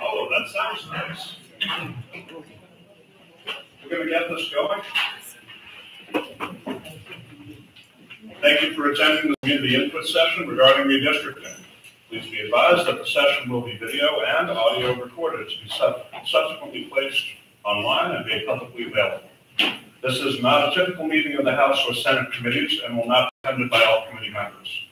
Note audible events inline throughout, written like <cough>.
Oh, that sounds nice. We're gonna get this going. Thank you for attending the community input session regarding redistricting. Please be advised that the session will be video and audio recorded to be subsequently placed online and made publicly available. This is not a typical meeting of the House or Senate committees and will not be attended by all committee members.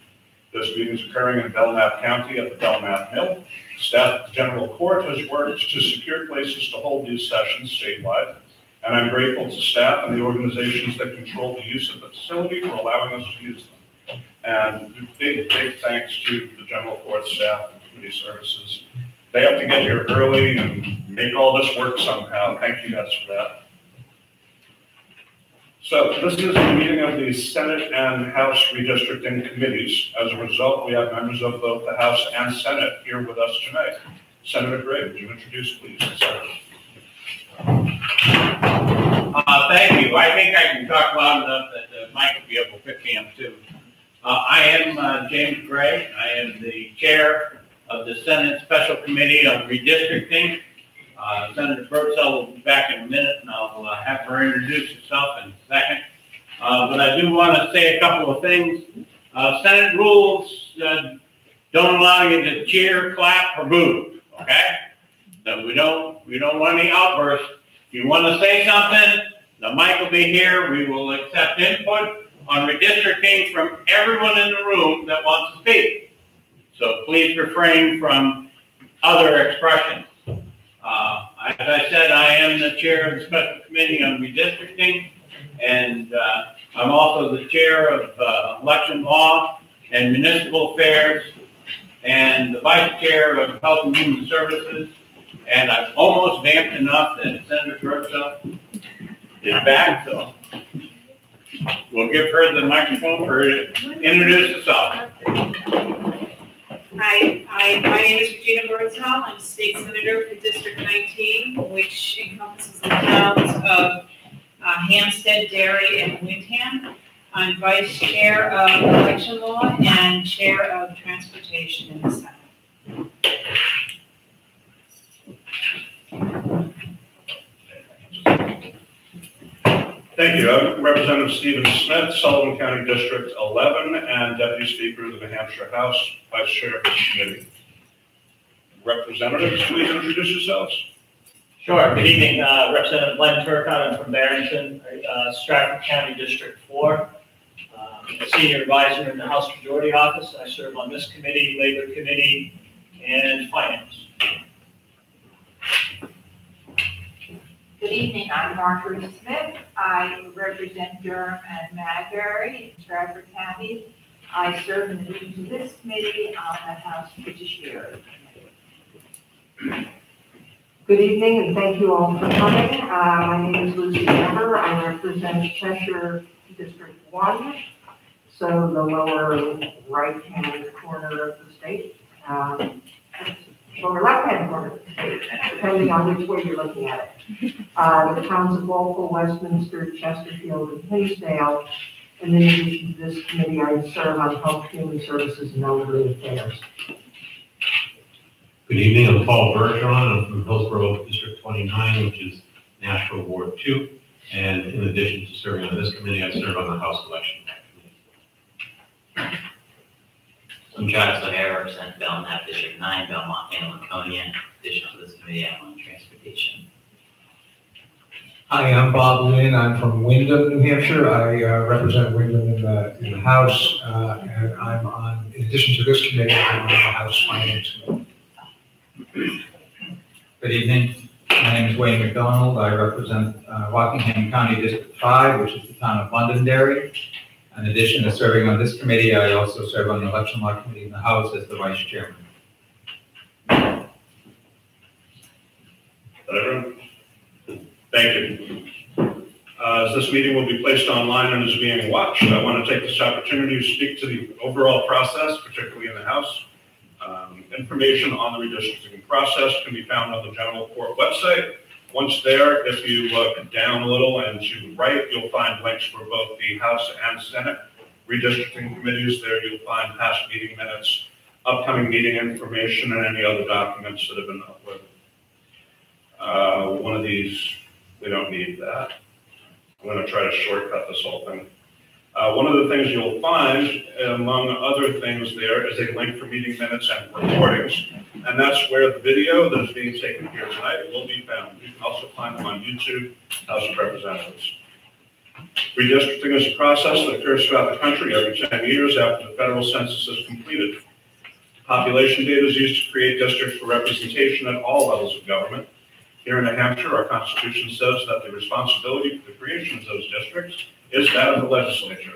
This meeting is occurring in Belknap County at the Belknap Mill. Staff of the General Court has worked to secure places to hold these sessions statewide, and I'm grateful to staff and the organizations that control the use of the facility for allowing us to use them. And big, big thanks to the General Court staff and community services. They have to get here early and make all this work somehow. Thank you guys for that. So this is the meeting of the Senate and House redistricting committees. As a result, we have members of both the House and Senate here with us tonight. Senator Gray, would you introduce, please? Uh, thank you. I think I can talk loud enough that uh, Mike will be able to pick me up too. Uh, I am uh, James Gray. I am the chair of the Senate Special Committee on Redistricting. Uh, Senator Birdsell will be back in a minute and I'll uh, have her introduce herself in a second. Uh, but I do want to say a couple of things. Uh, Senate rules uh, don't allow you to cheer, clap, or boo, okay? So we don't, we don't want any outbursts. If you want to say something, the mic will be here. We will accept input on redistricting from everyone in the room that wants to speak. So please refrain from other expressions. Uh, as I said, I am the chair of the special committee on redistricting, and uh, I'm also the chair of uh, election law and municipal affairs, and the vice chair of health and human services. And I'm almost vamped enough that Senator Birdsell is back, so we'll give her the microphone for her to introduce herself. Hi, hi, my name is Regina Birdsell. I'm state senator for District 19, which encompasses the towns of uh, Hampstead, Derry, and Windham. I'm vice chair of election law and chair of transportation in the Senate. Thank you. I'm Representative Stephen Smith, Sullivan County District 11, and Deputy Speaker of the New Hampshire House, Vice Chair of the committee. Representatives, please introduce yourselves. Sure. Good evening, uh, Representative Len Turcotte. I'm from Barrington, uh, Strafford County District Four. Uh, I'm a Senior advisor in the House Majority Office. I serve on this committee, Labor Committee, and Finance. Good evening, I'm Marjorie Smith. I represent Durham and Madbury in Strafford County. I serve in the of this committee on the House Judiciary Committee. Good evening, and thank you all for coming. Uh, My name is Lucy Weber. I represent Cheshire District One, so the lower right-hand corner of the state. um, Lower left-hand corner of the state, depending on which way you're looking at it. Uh, The towns of Walpole, Westminster, Chesterfield, and Hinsdale. And in addition to this committee, I serve on Health, Human Services, and Elderly Affairs. Good evening, I'm Paul Bergeron, I'm from Hillsborough District 29, which is Nashua Ward 2. And in addition to serving on this committee, I serve on the House Election Committee. I'm Travis O'Hara, represent Belknap District Nine, Belmont and Laconia. In addition to this committee, I'm on transportation. Hi, I'm Bob Lynn. I'm from Windham, New Hampshire. I uh, represent Windham in the, in the House, uh, and I'm on, in addition to this committee, I'm on the House Finance Committee. Good evening. My name is Wayne McDonald. I represent uh, Rockingham County District 5, which is the town of Londonderry. In addition to serving on this committee, I also serve on the election law committee in the House as the vice chairman. Thank you. Uh, As this meeting will be placed online and is being watched, I want to take this opportunity to speak to the overall process, particularly in the House. Um, Information on the redistricting process can be found on the general court website Once there, if you look down a little and to the right, you'll find links for both the House and Senate redistricting committees. There you'll find past meeting minutes, upcoming meeting information, and any other documents that have been uploaded. Uh, One of these, we don't need that. I'm going to try to shortcut this whole thing. Uh, One of the things you'll find, among other things there, is a link for meeting minutes and recordings. And that's where the video that is being taken here tonight will be found. You can also find them on YouTube, House of Representatives. Redistricting is a process that occurs throughout the country every 10 years after the federal census is completed. Population data is used to create districts for representation at all levels of government. Here in New Hampshire, our constitution says that the responsibility for the creation of those districts is that of the legislature.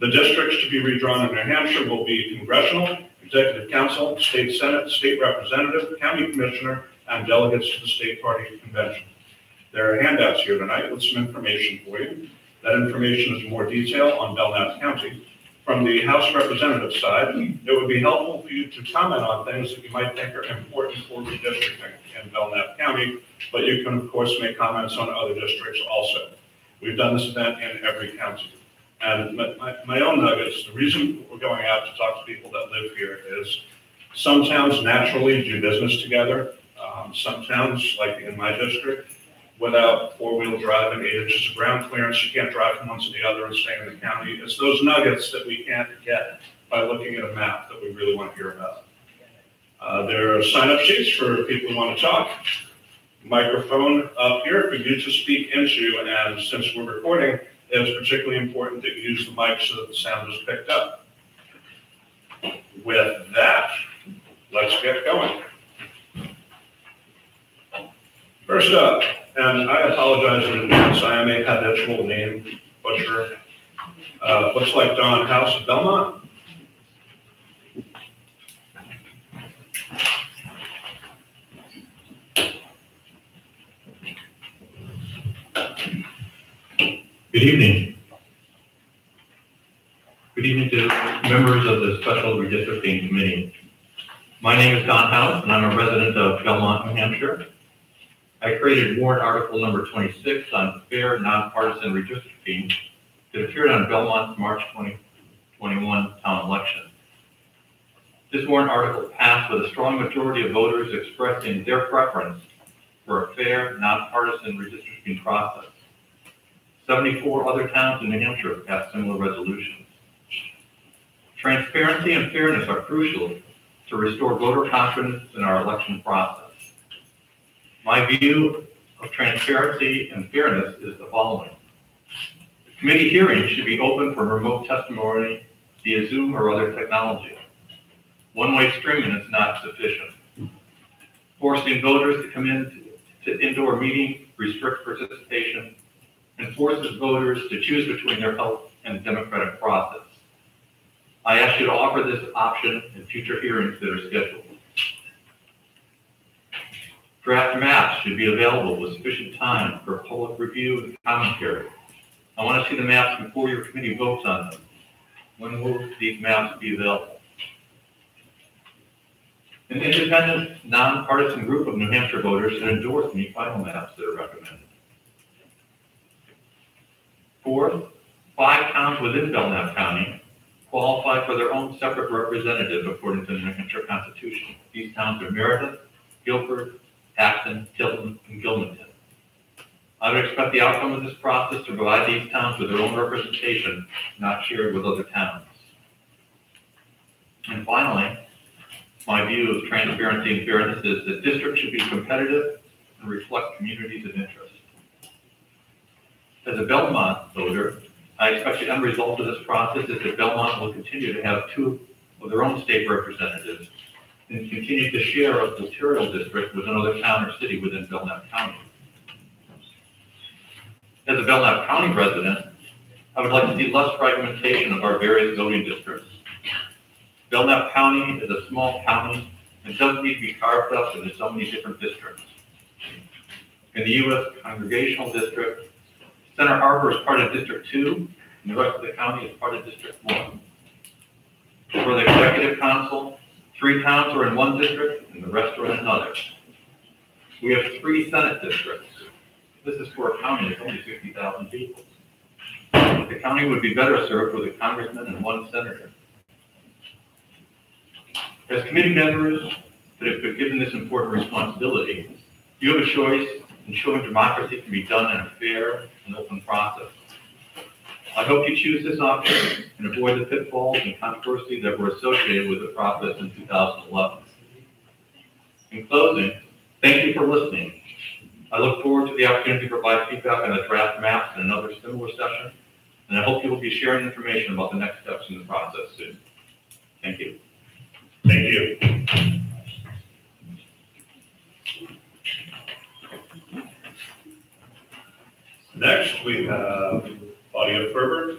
The districts to be redrawn in New Hampshire will be congressional, executive council, state senate, state representative, county commissioner, and delegates to the state party convention. There are handouts here tonight with some information for you. That information is more detail on Belknap County. From the House representative side, it would be helpful for you to comment on things that you might think are important for redistricting in Belknap County, but you can, of course, make comments on other districts also. We've done this event in every county. And my, my, own nuggets, the reason we're going out to talk to people that live here is some towns naturally do business together. Um, some towns, like in my district, without four-wheel drive and eight inches of ground clearance, you can't drive from one to the other and stay in the county. It's those nuggets that we can't get by looking at a map that we really want to hear about. Uh, there are sign-up sheets for people who want to talk. Microphone up here for you to speak into, and since we're recording, it's particularly important that you use the mic so that the sound is picked up. With that, let's get going. First up, and I apologize in advance, I am that habitual name butcher. Uh, looks like Don House of Belmont. Good evening. Good evening to members of the Special Redistricting Committee. My name is Don House, and I'm a resident of Belmont, New Hampshire. I created warrant article number 26 on fair, nonpartisan redistricting that appeared on Belmont's March 2021 town election. This warrant article passed with a strong majority of voters expressing their preference for a fair, nonpartisan redistricting process. 74 other towns in New Hampshire have passed similar resolutions. Transparency and fairness are crucial to restore voter confidence in our election process. My view of transparency and fairness is the following. Committee hearings should be open for remote testimony via Zoom or other technology. One-way streaming is not sufficient. Forcing voters to come in to indoor meetings restricts participation and forces voters to choose between their health and democratic process. I ask you to offer this option in future hearings that are scheduled. Draft maps should be available with sufficient time for public review and commentary. I want to see the maps before your committee votes on them. When will these maps be available? An independent, nonpartisan group of New Hampshire voters should endorse any final maps that are recommended. Fourth, five towns within Belknap County qualify for their own separate representative according to the New Hampshire Constitution. These towns are Meredith, Gilford, Alton, Tilton, and Gilmanton. I would expect the outcome of this process to provide these towns with their own representation, not shared with other towns. And finally, my view of transparency and fairness is that districts should be competitive and reflect communities of interest. As a Belmont voter, I expect the end result of this process is that Belmont will continue to have two of their own state representatives and continue to share a floterial district with another town or city within Belknap County. As a Belknap County resident, I would like to see less fragmentation of our various voting districts. Belknap County is a small county and doesn't need to be carved up into so many different districts. In the U.S. Congregational District, Center Harbor is part of District Two, and the rest of the county is part of District One. For the Executive Council, three towns are in one district and the rest are in another. We have three Senate districts. This is for a county that's only fifty thousand people. The county would be better served with a congressman and one senator. As committee members that have been given this important responsibility, you have a choice in showing democracy can be done in a fair open process. I hope you choose this option and avoid the pitfalls and controversy that were associated with the process in 2011. In closing, thank you for listening. I look forward to the opportunity to provide feedback on the draft maps in another similar session, and I hope you will be sharing information about the next steps in the process soon. Thank you. Thank you. Next, we have Claudia Ferber,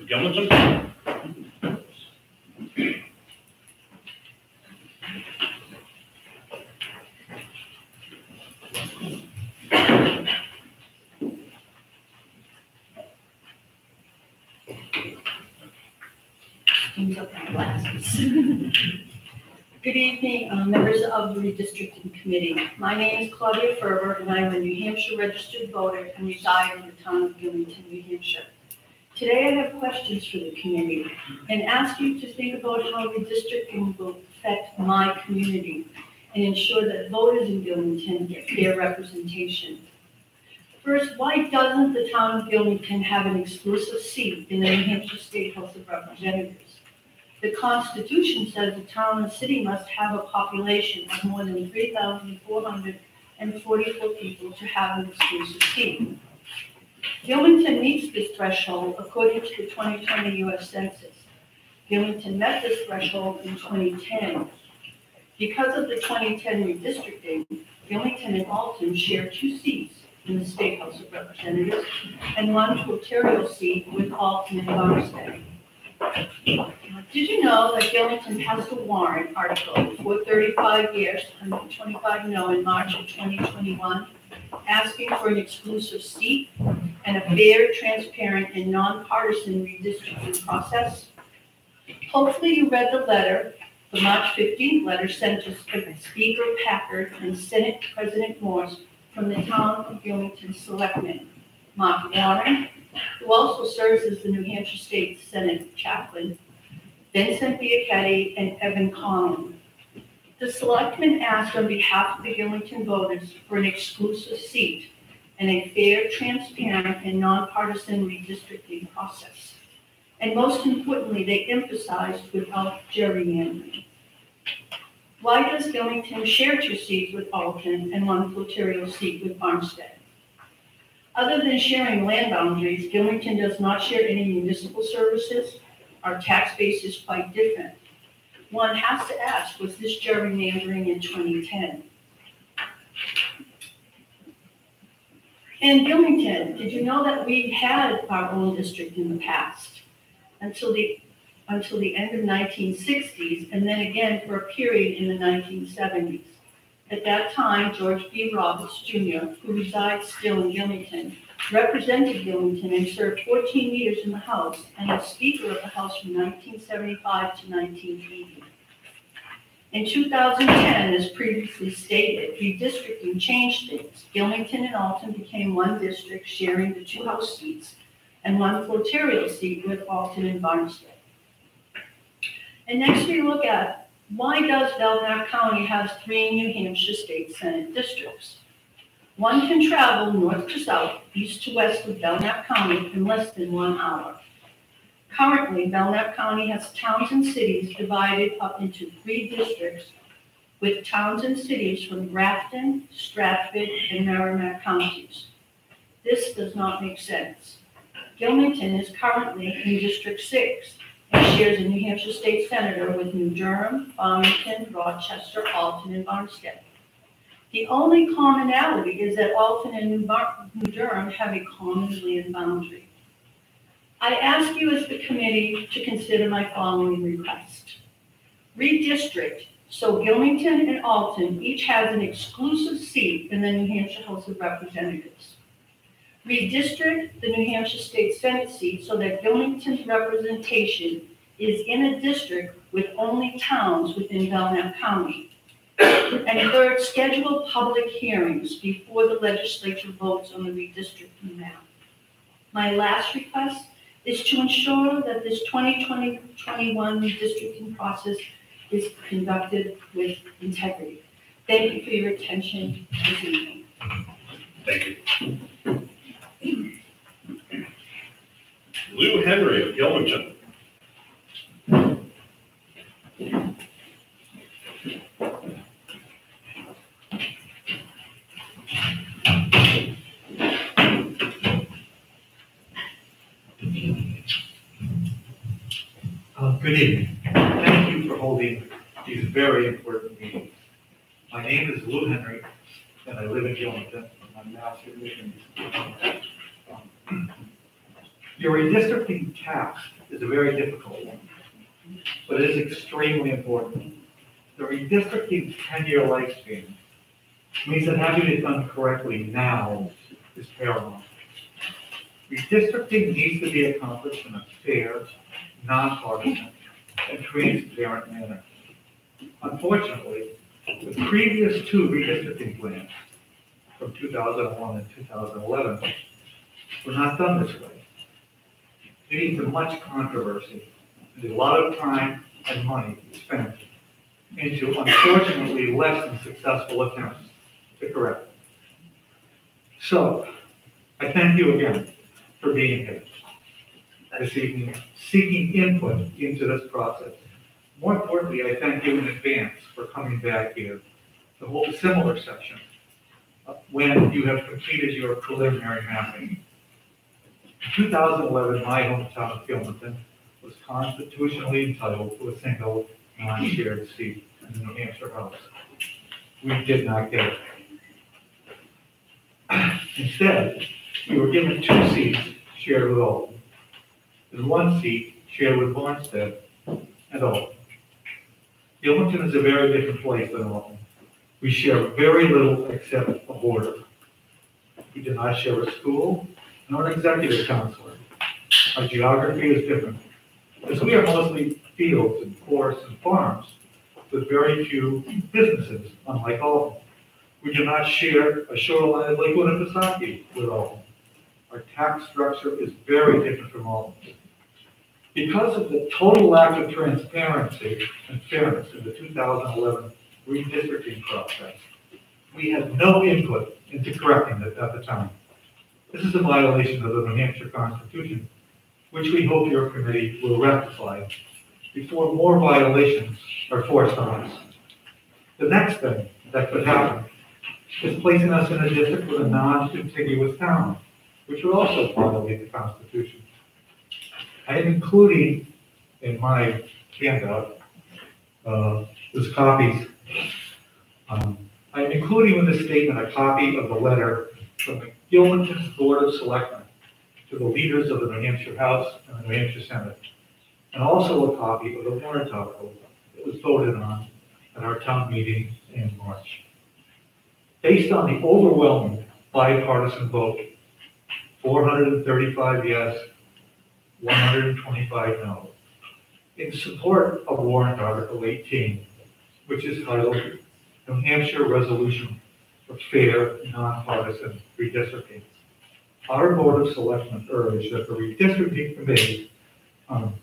glasses. Good evening, uh, members of the redistricting committee. My name is Claudia Ferber, and I'm a New Hampshire registered voter and reside in town of Gilmanton, New Hampshire. Today, I have questions for the committee and ask you to think about how the redistricting will affect my community and ensure that voters in Gilmanton get fair representation. First, why doesn't the town of Gilmanton have an exclusive seat in the New Hampshire State House of Representatives? The Constitution says the town and city must have a population of more than three thousand four hundred and forty-four people to have an exclusive seat. Gilmanton meets this threshold according to the twenty twenty US Census. Gilmanton met this threshold in twenty ten. Because of the twenty ten redistricting, Gilmanton and Alton share two seats in the State House of Representatives and one floterial seat with Alton and Barnstead. Did you know that Gilmanton passed a warrant article for thirty-five years, hundred twenty-five no, in March of twenty twenty-one, asking for an exclusive seat and a fair, transparent, and nonpartisan redistricting process? Hopefully you read the letter, the March fifteenth letter sent to Speaker Packard and Senate President Morse from the town of Gilmanton Selectmen, Mark Warren, who also serves as the New Hampshire State Senate chaplain, Vincent Baiocchetti, and Evan Conlon. The selectmen asked on behalf of the Gilmanton voters for an exclusive seat and a fair, transparent, and nonpartisan redistricting process. And most importantly, they emphasized without gerrymandering. Why does Gilmanton share two seats with Alton and one Floterial seat with Barnstead? Other than sharing land boundaries, Gilmanton does not share any municipal services. Our tax base is quite different. One has to ask, was this gerrymandering in 2010? In Gilmanton, did you know that we had our own district in the past? Until the, until the end of 1960s, and then again for a period in the 1970s. At that time, George B. Roberts Jr., who resides still in Gilmanton, represented Gilmanton and served 14 years in the House and as Speaker of the House from 1975 to 1980. In 2010, as previously stated, redistricting changed things. Gilmanton and Alton became one district sharing the two House seats and one floterial seat with Alton and Barnstead. And next we look at why does Belknap County have three New Hampshire State Senate districts? One can travel north to south, east to west of Belknap County in less than one hour. Currently, Belknap County has towns and cities divided up into three districts with towns and cities from Grafton, Strafford, and Merrimack counties. This does not make sense. Gilmanton is currently in District Six, and shares a New Hampshire State Senator with New Durham, Farmington, Rochester, Alton, and Barnstead. The only commonality is that Alton and New Bar- New Durham have a common land boundary. I ask you as the committee to consider my following request. Redistrict, so Gilmanton and Alton each has an exclusive seat in the New Hampshire House of Representatives redistrict the New Hampshire State Senate seat so that Gilmanton's representation is in a district with only towns within Belknap County. And third, schedule public hearings before the legislature votes on the redistricting map. My last request is to ensure that this 2020-21 redistricting process is conducted with integrity. Thank you for your attention this evening. Thank you. Lou Henry of Gilmanton. Good evening. Thank you for holding these very important meetings. My name is Lou Henry, and I live in Gilmanton. I'm now in- Your redistricting task is a very difficult one, but it is extremely important. The redistricting ten-year lifespan means that having it done correctly now is paramount. Redistricting needs to be accomplished in a fair, nonpartisan, and transparent manner. Unfortunately, the previous two redistricting plans from 2001 and 2011 were not done this way. Leading to much controversy and a lot of time and money spent into unfortunately less than successful attempts to correct. So, I thank you again for being here this evening, seeking input into this process. More importantly, I thank you in advance for coming back here to hold a similar session when you have completed your preliminary mapping. In 2011, my hometown of Gilmanton was constitutionally entitled to a single non-shared seat in the New Hampshire House. We did not get it. Instead, we were given two seats shared with Alton, and one seat shared with Barnstead and Alton. Gilmanton is a very different place than Alton. We share very little except a border. We do not share a school nor an executive counselor. Our geography is different, as we are mostly fields and forests and farms with very few businesses, unlike Alton. We do not share a shoreline of Lake Winnipesaukee with Alton. Our tax structure is very different from Alton. Because of the total lack of transparency and fairness in the 2011 redistricting process, we had no input into correcting it at the time. This is a violation of the New Hampshire Constitution, which we hope your committee will rectify before more violations are forced on us. The next thing that could happen is placing us in a district with a non-contiguous town, which would also violate the Constitution. I am including in my handout, uh, there's copies. Um, I am including in this statement a copy of the letter from the Gilmanton Board of Selectmen to the leaders of the New Hampshire House and the New Hampshire Senate, and also a copy of the warrant article that was voted on at our town meeting in March. Based on the overwhelming bipartisan vote, 435 yes, 125 no, in support of warrant article 18, which is titled New Hampshire Resolution for Fair Nonpartisan Redistricting. Our Board of Selectmen urge that the redistricting committee um,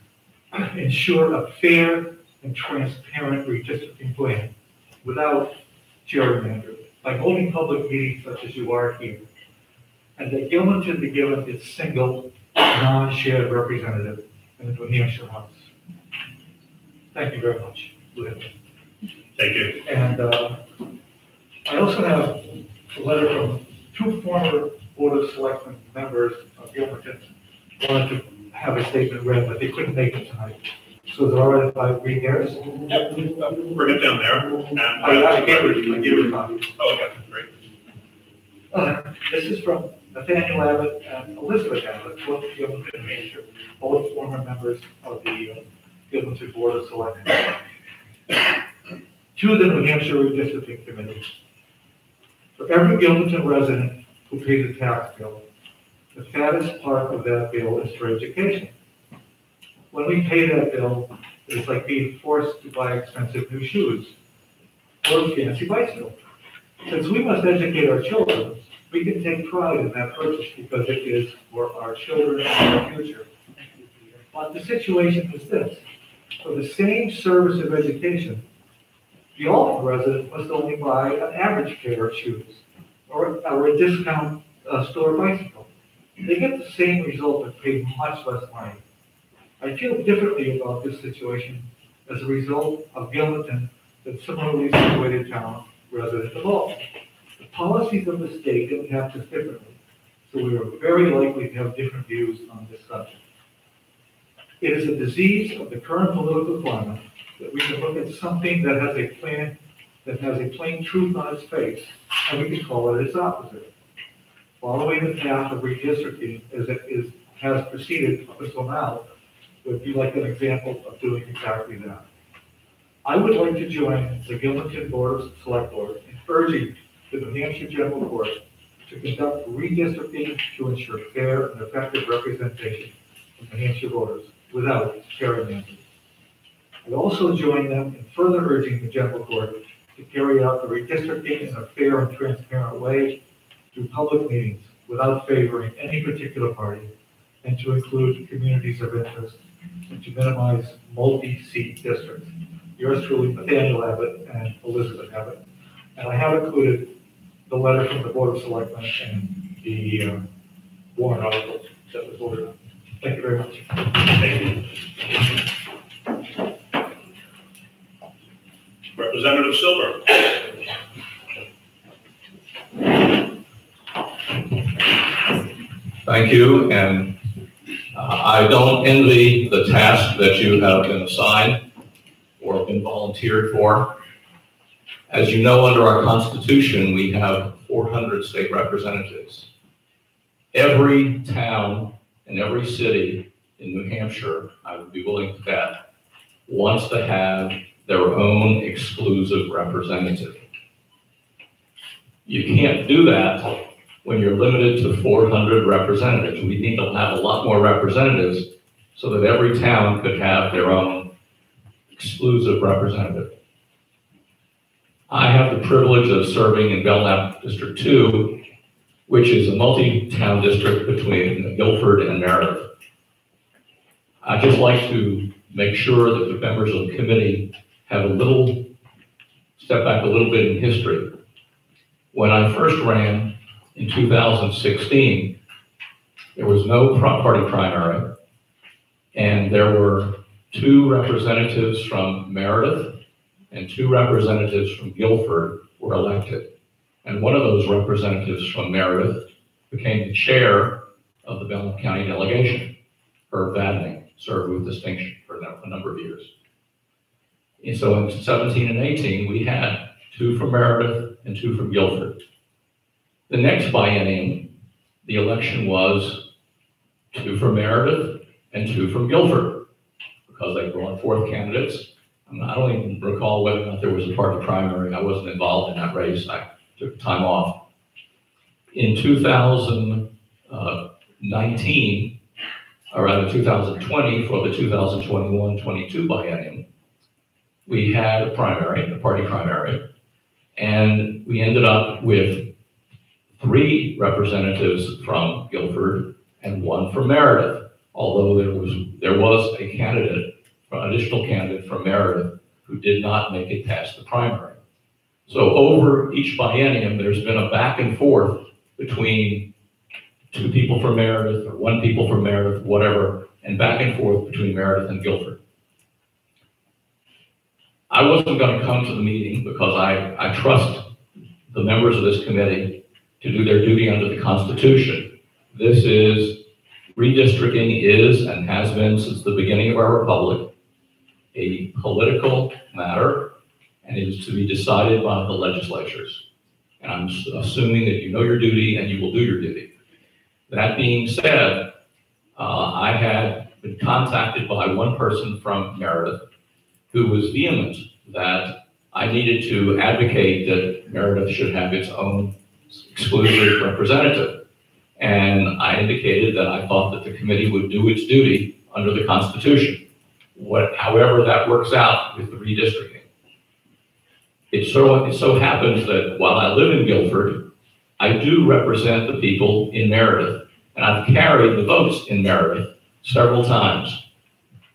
<clears throat> ensure a fair and transparent redistricting plan without gerrymandering, by holding public meetings such as you are here, and that Gilmanton be given its single, non-shared representative in the New Hampshire House. Thank you very much. Lynn. Thank you. And uh, I also have a letter from two former Board of Selectmen members of Gilmanton. Wanted to have a statement read, but they couldn't make it tonight. So is it all right if I read theirs? Yep, bring it down there. and- I I gave it, I gave it a copy. Oh, okay, great. Uh, This is from Nathaniel Abbott and Elizabeth Abbott, both of Gilmanton, Hampshire, both former members of the uh, Gilmanton Board of Selectmen. To the New Hampshire Redistricting Committee. For every Gilmanton resident who pays a tax bill, the fattest part of that bill is for education. When we pay that bill, it's like being forced to buy expensive new shoes. or a fancy bicycle. Since we must educate our children, we can take pride in that purchase because it is for our children and our future. But the situation is this, for the same service of education, the Alton resident must only buy an average pair of shoes or, or a discount uh, store bicycle. They get the same result but pay much less money. I feel differently about this situation as a result of Gilmanton than similarly situated town residents of Alton. Policies of the state impact us differently, so we are very likely to have different views on this subject. It is a disease of the current political climate that we can look at something that has a plan, that has a plain truth on its face, and we can call it its opposite. Following the path of redistricting as it is, has proceeded up until now, would be like an example of doing exactly that. I would like to join the Gilmanton Board of Select Board in urging the New Hampshire General Court to conduct redistricting to ensure fair and effective representation of New Hampshire voters without gerrymandering. I also join them in further urging the General Court to carry out the redistricting in a fair and transparent way through public meetings without favoring any particular party and to include communities of interest and to minimize multi-seat districts. Yours truly, Nathaniel Abbott and Elizabeth Abbott. And I have included the letter from the Board of Selectmen and the uh, warrant articles that was voted on. Thank you very much. Thank you. Representative Silber. Thank you, and uh, I don't envy the task that you have been assigned or been volunteered for. As you know, under our Constitution, we have 400 state representatives. Every town and every city in New Hampshire, I would be willing to bet, wants to have their own exclusive representative. You can't do that when you're limited to 400 representatives. We need to have a lot more representatives so that every town could have their own exclusive representative. I have the privilege of serving in Belknap District 2, which is a multi-town district between Gilford and Meredith. I'd just like to make sure that the members of the committee have a little, step back a little bit in history. When I first ran, in 2016, there was no party primary, and there were two representatives from Meredith and two representatives from Gilford were elected. And one of those representatives from Meredith became the chair of the Belknap County delegation. Herb Vadney served with distinction for a number of years. And so in 17 and 18, we had two from Meredith and two from Gilford. The next biennium, the election was two from Meredith and two from Gilford, because they brought forth candidates. I don't even recall whether or not there was a party primary. I wasn't involved in that race. I took time off. In 2019, or rather 2020, for the 2021-22 biennium, we had a primary, a party primary, and we ended up with three representatives from Gilford and one from Meredith, although there was, there was a candidate, an additional candidate from Meredith who did not make it past the primary. So over each biennium, there's been a back and forth between two people from Meredith or one people from Meredith, whatever, and back and forth between Meredith and Gilford. I wasn't going to come to the meeting because I, I trust the members of this committee to do their duty under the Constitution. This is, redistricting is and has been since the beginning of our republic, a political matter, and it is to be decided by the legislatures. And I'm assuming that you know your duty and you will do your duty. That being said, uh, I had been contacted by one person from Meredith who was vehement that I needed to advocate that Meredith should have its own exclusive representative. And I indicated that I thought that the committee would do its duty under the Constitution, what, however that works out with the redistricting. it so, it so happens that while I live in Gilford, I do represent the people in Meredith, and I've carried the votes in Meredith several times.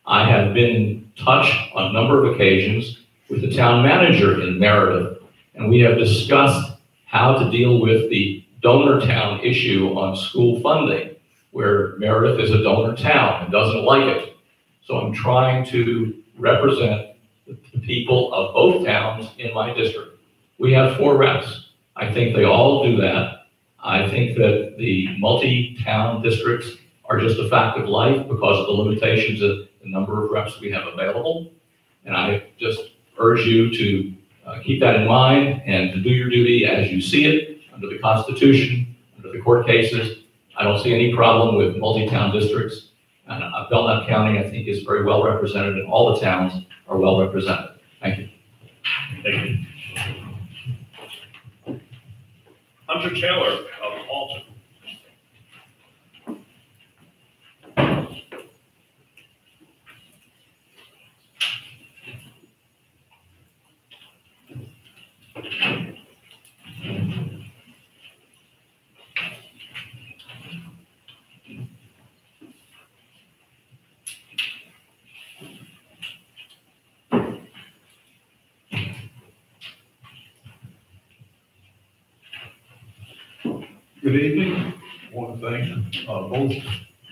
I have been in touch on a number of occasions with the town manager in Meredith, and we have discussed how to deal with the donor town issue on school funding, where Meredith is a donor town and doesn't like it. So I'm trying to represent the people of both towns in my district. We have four reps. I think they all do that. I think that the multi-town districts are just a fact of life because of the limitations of the number of reps we have available. And I just urge you to uh, keep that in mind and to do your duty as you see it under the Constitution, under the court cases. I don't see any problem with multi-town districts. And uh, Belknap County, I think, is very well represented, and all the towns are well represented. Thank you. Thank you. Hunter Taylor of Alton. Good evening. I want to thank uh, both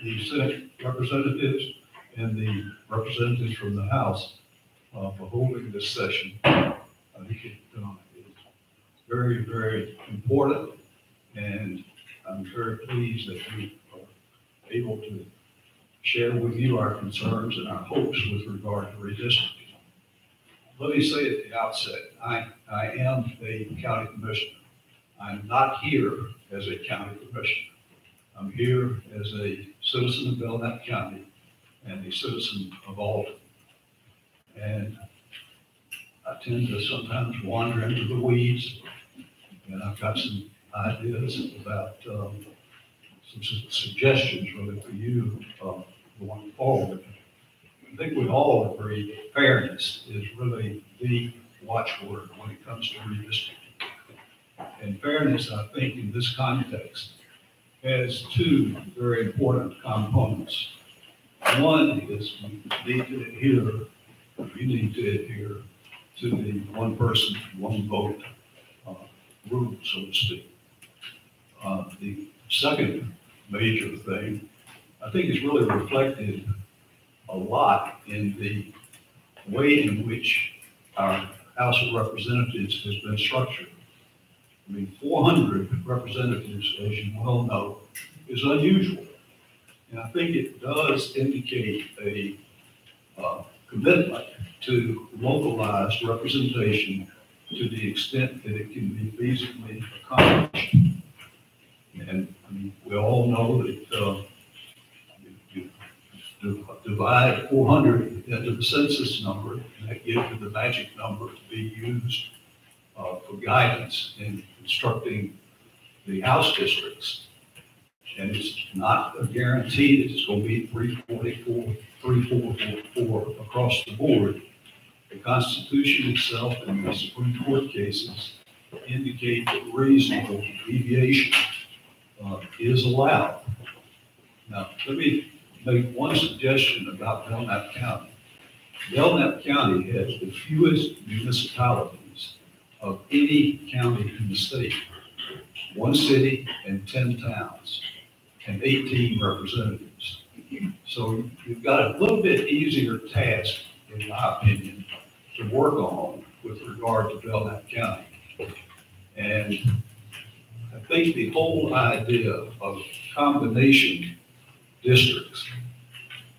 the Senate representatives and the representatives from the House uh, for holding this session. I think uh, very, very important, and I'm very pleased that we are able to share with you our concerns and our hopes with regard to redistricting. Let me say at the outset, I, I am a county commissioner. I'm not here as a county commissioner. I'm here as a citizen of Belknap County and a citizen of Alton. And I tend to sometimes wander into the weeds, and I've got some ideas about, um, some su- suggestions really for you, uh, going forward. I think we all agree fairness is really the watchword when it comes to redistricting. And fairness, I think, in this context, has two very important components. One is we need to adhere, we need to adhere to the one person, one vote uh, rule, so to speak. Uh, The second major thing, I think is really reflected a lot in the way in which our House of Representatives has been structured. I mean, four hundred representatives, as you well know, is unusual. And I think it does indicate a, uh, commitment to localized representation to the extent that it can be feasibly accomplished. And, I mean, we all know that, uh, you, divide four hundred into the census number, and that gives you the magic number to be used, uh, for guidance in constructing the house districts. And it's not a guarantee that it's be forty-four, three four four four across the board. The Constitution itself and the Supreme Court cases indicate that reasonable deviation uh, is allowed. Now, let me make one suggestion about Belknap County. Belknap County has the fewest municipalities of any county in the state. One city and 10 towns and 18 representatives. So you've got a little bit easier task, in my opinion, to work on with regard to Belknap County. And I think the whole idea of combination districts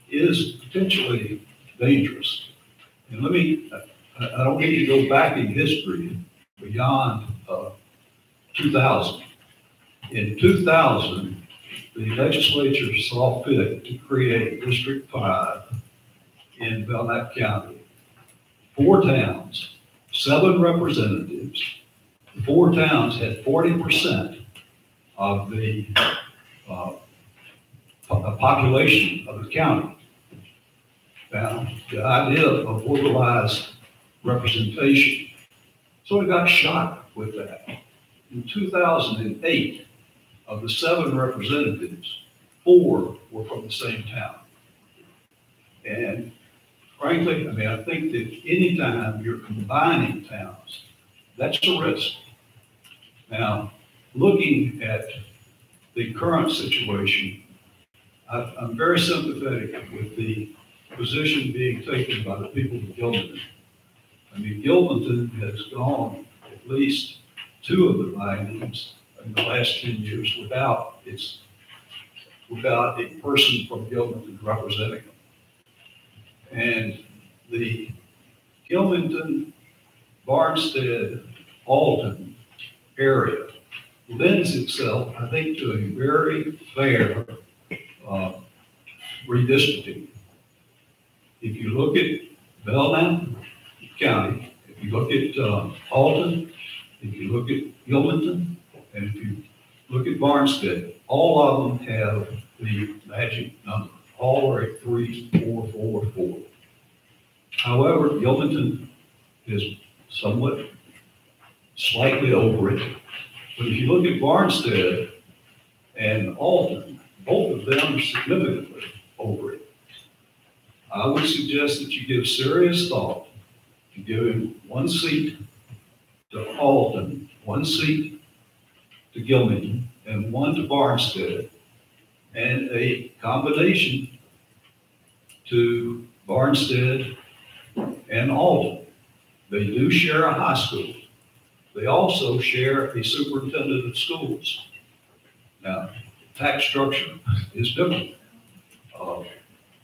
is potentially dangerous. And let me, I, don't need to go back in history beyond, uh, two thousand. In two thousand, the legislature saw fit to create District Five in Belknap County. Four towns, seven representatives. Four towns had forty percent of the, uh, the population of the county. Now, the idea of localized representation So I got shot with that. In 2008, of the seven representatives, four were from the same town. And frankly, I mean, I think that anytime you're combining towns, that's a risk. Now, looking at the current situation, I- I'm very sympathetic with the position being taken by the people of Gilmanton. I mean, Gilmanton has gone at least two of the bindings in the last ten years without its, without a person from Gilmanton representing them. And the Gilmanton, Barnstead, Alton area lends itself, I think, to a very fair uh, redistricting. If you look at Belknap County, if you look at uh, Alton, if you look at Gilmanton, and if you look at Barnstead, all of them have the magic number. All are at three, four, four, four. However, Gilmanton is somewhat slightly over it. But if you look at Barnstead and Alton, both of them are significantly over it. I would suggest that you give serious thought to giving one seat to Alton, one seat to Gilmanton, and one to Barnstead, and a combination to Barnstead and Alton. They do share a high school. They also share a superintendent of schools. Now, tax structure is different. Uh,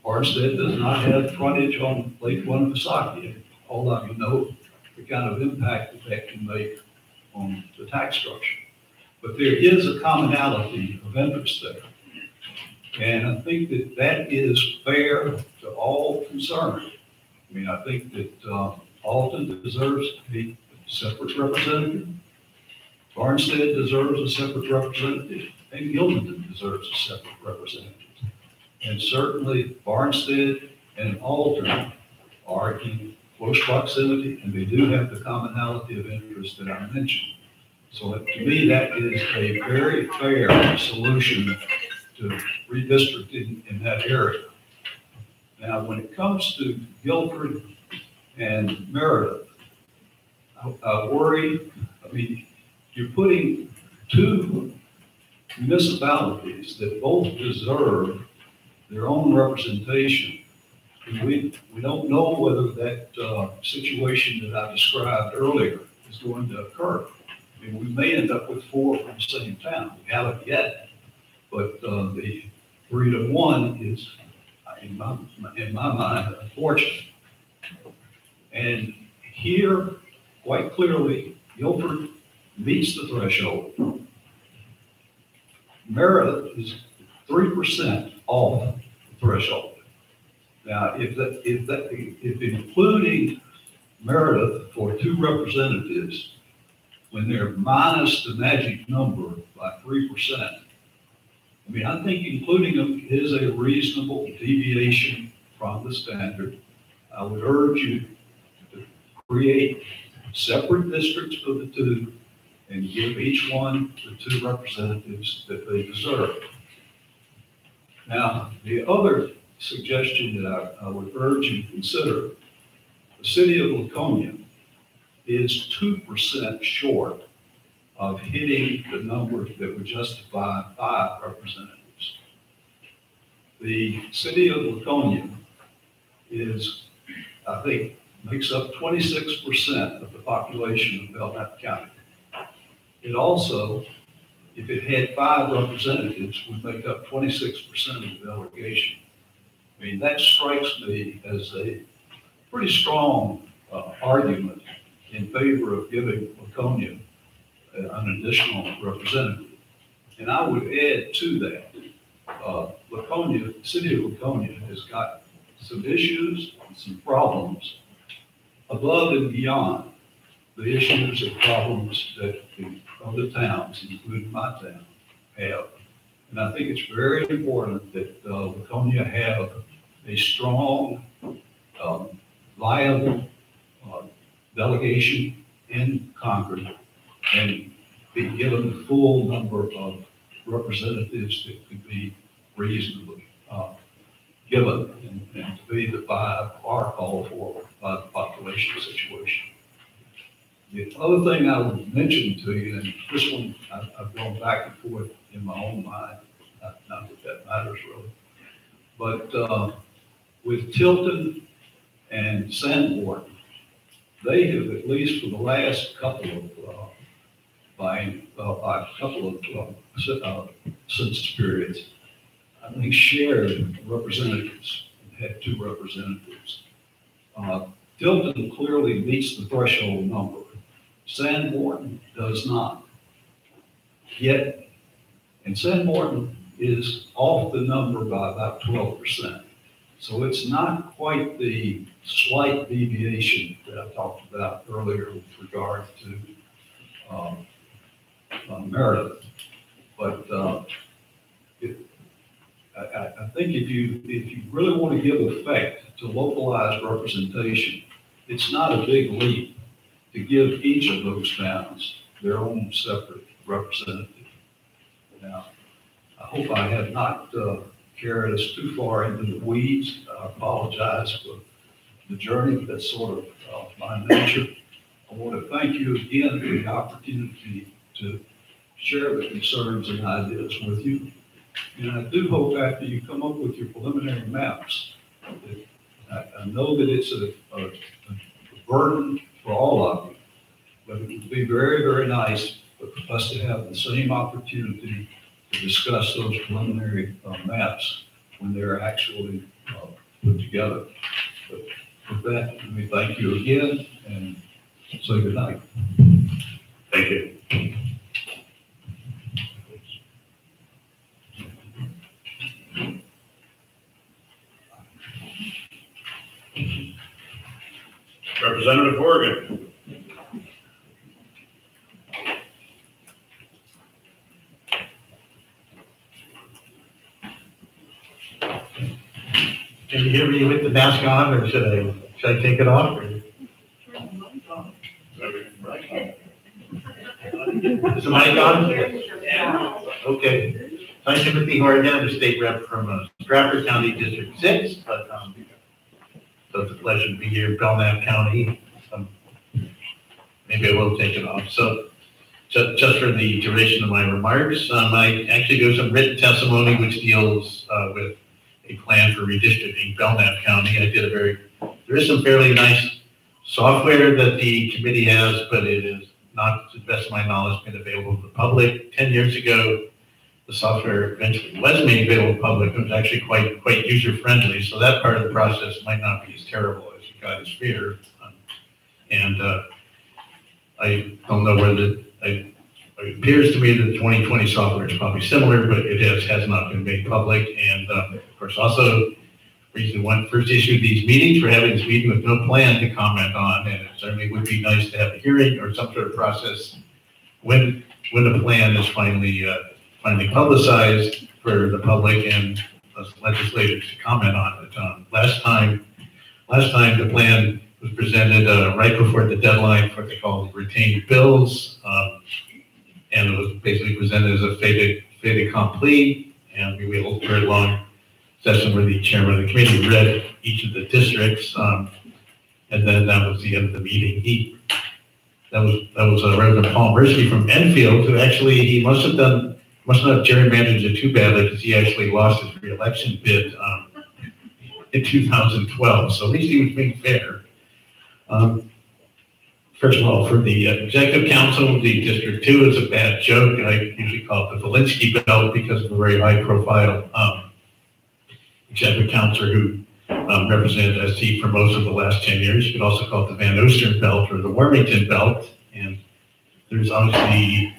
Barnstead does not have frontage on Lake One Winnipesaukee. All of you know the kind of impact that that can make on the tax structure. But there is a commonality of interest there. And I think that that is fair to all concerned. I mean, I think that uh, Alton deserves a separate representative. Barnstead deserves a separate representative, and Gilmanton deserves a separate representative. And certainly Barnstead and Alton are in close proximity, and they do have the commonality of interest that I mentioned. So to me, that is a very fair solution to redistricting in that area. Now, when it comes to Gilford and Meredith, I, I worry, I mean, you're putting two municipalities that both deserve their own representation. We, we don't know whether that, uh, situation that I described earlier is going to occur. I mean, we may end up with four from the same town. We haven't yet. But, uh, the three to one is, in my, in my mind, unfortunate. And here, quite clearly, Gilford meets the threshold. Meredith is three percent off the threshold. Now, if that, if that, if including Meredith for two representatives, when they're minus the magic number by three percent, I mean, I think including them is a reasonable deviation from the standard. I would urge you to create separate districts for the two and give each one the two representatives that they deserve. Now, the other suggestion that I, I would urge you to consider, the city of Laconia is two percent short of hitting the number that would justify five representatives. The city of Laconia is, I think, makes up twenty-six percent of the population of Belknap County. It also, if it had five representatives, would make up twenty-six percent of the delegation. I mean, that strikes me as a pretty strong uh, argument in favor of giving Laconia uh, an additional representative. And I would add to that, uh, Laconia, city of Laconia has got some issues, and some problems above and beyond the issues and problems that the other towns, including my town, have. And I think it's very important that uh, Laconia have a strong, um, viable uh, delegation in Congress and be given the full number of representatives that could be reasonably, uh, given and, and to be the five are called for by the population situation. The other thing I would mention to you, and this one, I've, I've gone back and forth in my own mind, not, not that that matters really. But, uh, with Tilton and Sanborn, they have, at least for the last couple of, uh, by, uh, by a couple of, uh, uh, census periods, I think shared representatives, had two representatives. Uh, Tilton clearly meets the threshold number. Sanborn does not. Yet, and Sanborn is off the number by about twelve percent. So it's not quite the slight deviation that I talked about earlier with regard to, um, uh, Meredith. But, uh, it, I, I, think if you, if you really want to give effect to localized representation, it's not a big leap to give each of those towns their own separate representative. Now, I hope I have not, uh, carried us too far into the weeds. I apologize for the journey, but that's sort of uh, my nature. I want to thank you again for the opportunity to share the concerns and ideas with you. And I do hope after you come up with your preliminary maps, that I, I know that it's a, a, a burden for all of you, but it would be very, very nice for us to have the same opportunity to discuss those preliminary uh, maps when they're actually uh, put together. But with that, let me thank you again and say good night. Thank you. Representative Horrigan. Can you hear me with the mask on, or should I, should I take it off? Is the mic on? Okay. I'm Timothy Horrigan, a state rep from uh, Strafford County District Six, but, um, so it's a pleasure to be here in Belknap County. Um, Maybe I will take it off. So, just, just for the duration of my remarks, um, I actually do some written testimony which deals, uh, with a plan for redistricting Belknap County. I did a very, there is some fairly nice software that the committee has, but it is not, to the best of my knowledge, been available to the public. Ten years ago, the software eventually was made available to the public. It was actually quite, quite user-friendly, so that part of the process might not be as terrible as you guys fear. And uh, I don't know whether, I it appears to me that the 2020 software is probably similar, but it has, has not been made public. And um, of course, also, reason one first issued these meetings, we're having this meeting with no plan to comment on. And it certainly would be nice to have a hearing or some sort of process when, when the plan is finally, uh, finally publicized for the public and us legislators to comment on it. Um, Last time, last time the plan was presented uh, right before the deadline for what they call retained bills. um, and it was basically presented as a fait fait accompli, and we had a very long session where the chairman of the committee read each of the districts, um, and then that was the end of the meeting. He, that was, that was uh, Reverend Paul Mirski from Enfield, who actually, he must have done, must not have gerrymandered it too badly, because he actually lost his reelection bid, um, in 2012, so at least he was being fair. Um, First of all, for the executive council, the District Two is a bad joke. I usually call it the Volinsky belt because of a very high profile, um, executive counselor who, um, represented ST for most of the last ten years. You could also call it the Van Ostern belt or the Warmington belt. And there's obviously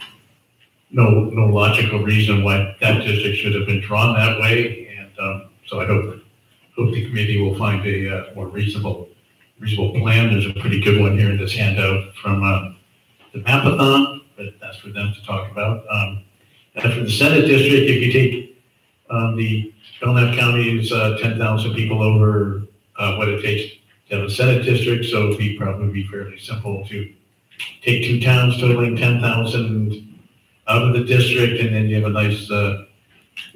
no, no logical reason why that district should have been drawn that way. And, um, so I hope, hope the committee will find a, uh, more reasonable reasonable plan. There's a pretty good one here in this handout from uh, the Mapathon, but that's for them to talk about. Um, And for the Senate district, if you take um, the Belknap County is uh, 10,000 people over uh, what it takes to have a Senate district, so it'd be probably be fairly simple to take two towns totaling ten thousand out of the district, and then you have a nice, uh,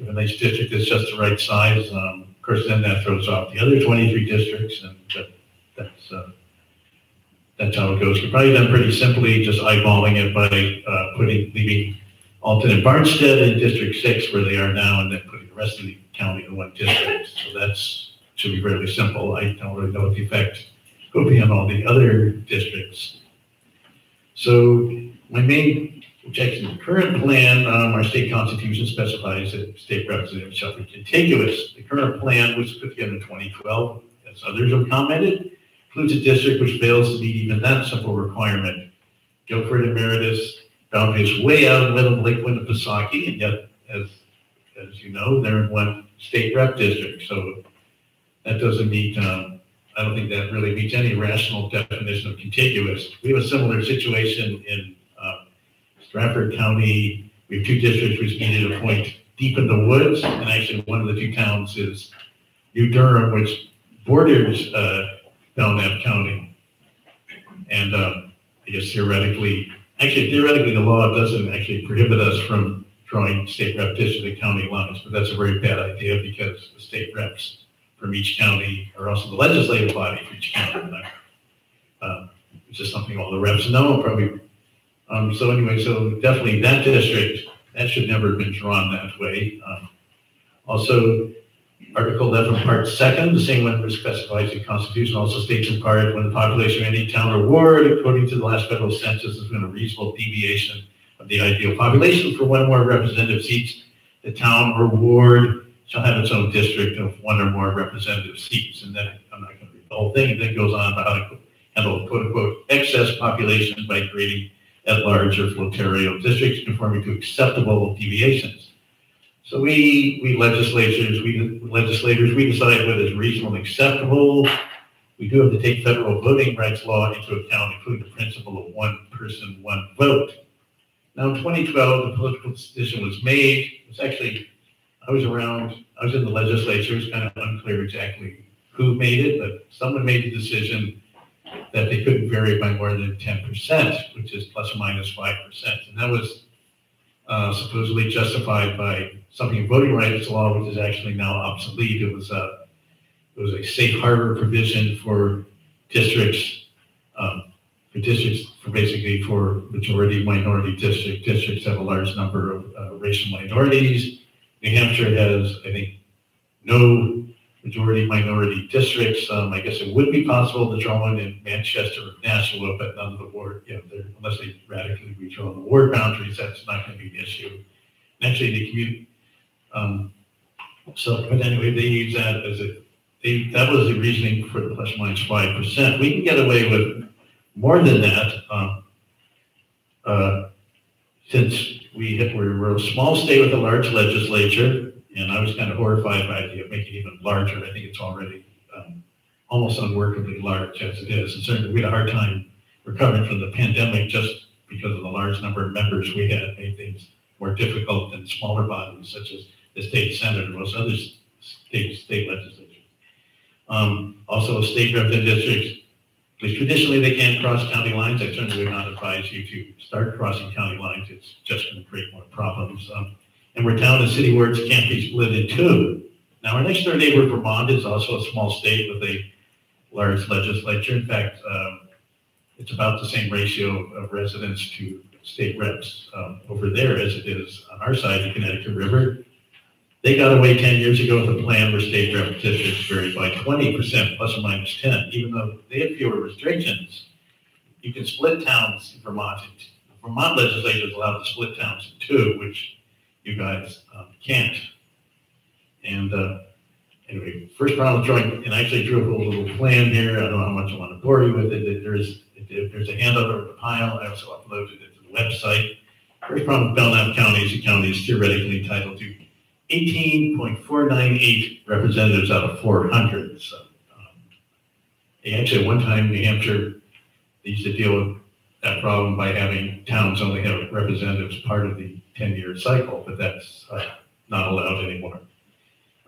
have a nice district that's just the right size. Um, of course, then that throws off the other twenty-three districts, and that's, uh, that's how it goes. We've probably done pretty simply, just eyeballing it by, uh, putting, leaving Alton and Barnstead in District Six where they are now, and then putting the rest of the county in one district. So that's, should be fairly simple. I don't really know what the effect will be on all the other districts. So my main objection to the current plan, um, our state constitution specifies that state representatives shall be contiguous. The current plan was put together in 2012, as others have commented, includes a district which fails to meet even that simple requirement. Gilford and Meredith boundaries way out in middle of Winnipesaukee, and yet, as, as you know, they're in one state rep district, so that doesn't meet, um, I don't think that really meets any rational definition of contiguous. We have a similar situation in, uh, Strafford County. We have two districts which at a point deep in the woods, and actually one of the two towns is New Durham, which borders, uh, Belknap County. And, um, I guess theoretically, actually theoretically, the law doesn't actually prohibit us from drawing state rep district and county lines, but that's a very bad idea because the state reps from each county are also the legislative body for each county. Uh, It's just something all the reps know, probably. Um, so anyway, so definitely that district, that should never have been drawn that way. Um, Also, Article 11, Part 2nd, the same one which specifies the Constitution also states in part, when the population of any town or ward, according to the last federal census, has been a reasonable deviation of the ideal population for one or more representative seats, the town or ward shall have its own district of one or more representative seats. And then, I'm not going to read the whole thing, it then goes on about how to handle quote-unquote excess population by creating at-large or floterial districts conforming to acceptable deviations. So we, we legislators, we legislators, we decide what is reasonable and acceptable. We do have to take federal voting rights law into account, including the principle of one person, one vote. Now, in 2012, the political decision was made. It was actually, I was around, I was in the legislature. It's kind of unclear exactly who made it, but someone made the decision that they couldn't vary by more than 10%, which is plus or minus 5%. And that was uh, supposedly justified by something voting rights law, which is actually now obsolete. It was a, it was a safe harbor provision for districts, um, for districts, for basically for majority minority district, districts have a large number of uh, racial minorities. New Hampshire has, I think, no majority minority districts. Um, I guess it would be possible to draw one in Manchester or Nashua, but none of the ward, you know, unless they radically redraw the ward boundaries, that's not going to be an issue. And Actually, the community, um, so, but anyway, they use that as a, they, that was the reasoning for the plus minus five percent. We can get away with more than that, um, uh, since we, we're a small state with a large legislature, and I was kind of horrified by the idea of making it even larger. I think it's already, um, almost unworkably large as it is. And certainly, we had a hard time recovering from the pandemic just because of the large number of members we had, made things more difficult than smaller bodies such as the state senate or most other state, state legislatures. Um, also, state representative districts, at least traditionally, they can cross county lines. I certainly would not advise you to start crossing county lines. It's just going to create more problems. Um, and we're town and city wards can't be split in two. Now, our next door neighbor, Vermont, is also a small state with a large legislature. In fact, um, it's about the same ratio of residents to state reps um, over there as it is on our side, of the Connecticut River. They got away 10 years ago with a plan where state rep districts varied by 20% plus or minus 10, even though they have fewer restrictions. You can split towns in Vermont. Vermont legislature is allowed to split towns in two, which you guys um, can't. And uh, anyway, first of drawing, and I actually drew a little plan here. I don't know how much I want to bore you with it. There's there's a handout over the pile. I also uploaded it to the website. First problem Belknap County is a county is theoretically entitled to 18.498 representatives out of 400. So, um, actually, one time, New Hampshire, used to deal with that problem by having towns only have representatives part of the 10-year cycle, but that's uh, not allowed anymore.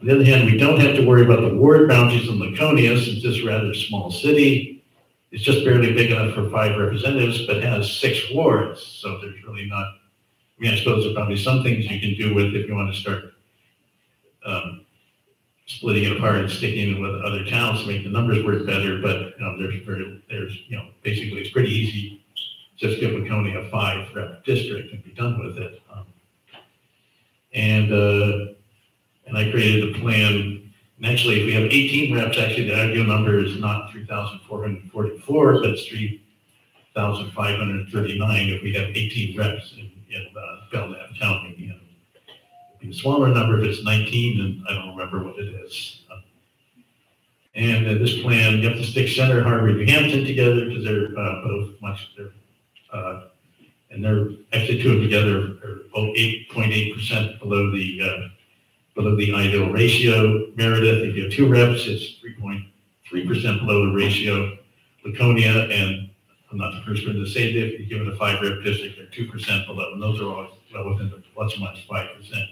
On the other hand, we don't have to worry about the ward boundaries in Laconia since this rather small city it's just barely big enough for five representatives, but has six wards, so there's really not, I mean, I suppose there's probably some things you can do with if you want to start um, splitting it apart and sticking it with other towns to make the numbers work better, but, you know, there's very, there's, you know, basically, it's pretty easy. Just give Laconia a five rep district and be done with it. Um, And, uh, and I created a plan, and actually, if we have eighteen reps, actually, the ideal number is not three thousand four hundred and forty-four, but it's three thousand five hundred and thirty-nine if we have eighteen reps in, in, uh, Belknap County. It'd be a smaller number if it's nineteen, and I don't remember what it is. And uh, this plan, you have to stick Center, Harbor, New Hampton together, because they're, uh, both much, they're, uh, and they're, actually two of them together are eight point eight percent below the, uh, below the ideal ratio. Meredith, if you have two reps, it's three point three percent below the ratio. Laconia, and I'm not the first one to say this, if you give it a five rep district, they're two percent below, and those are all well within the plus or minus five percent.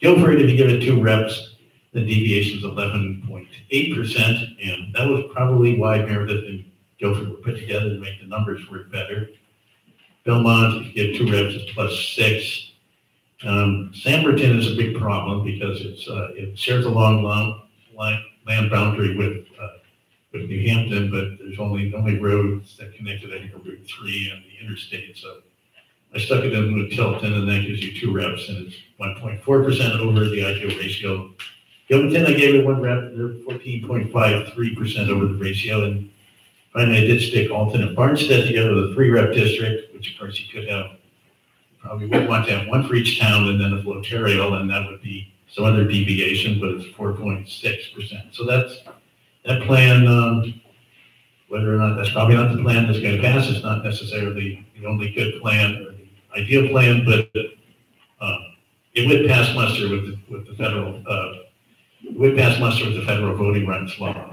Gilford, if you give it two reps, the deviation is eleven point eight percent, and that was probably why Meredith and Gilford were put together to make the numbers work better. Belmont, you give two reps, it's plus six. Um, Sanbornton is a big problem because it's, uh, it shares a long long line, land boundary with, uh, with New Hampton, but there's only, only roads that connect it, that are Route three and the interstate, so I stuck it in with Tilton, and that gives you two reps, and it's one point four percent over the ideal ratio. Gilmanton, I gave it one rep, they're fourteen point five three percent over the ratio, and finally, I did stick Alton and Barnstead together with a three rep district, which of course you could have probably would want to have one for each town and then a floterial, and that would be some other deviation, but it's four point six percent. So that's, that plan, um, whether or not, that's probably not the plan that's gonna pass, it's not necessarily the only good plan or the ideal plan, but, um, it would pass muster with the, with the federal, uh, it would pass muster with the federal voting rights law,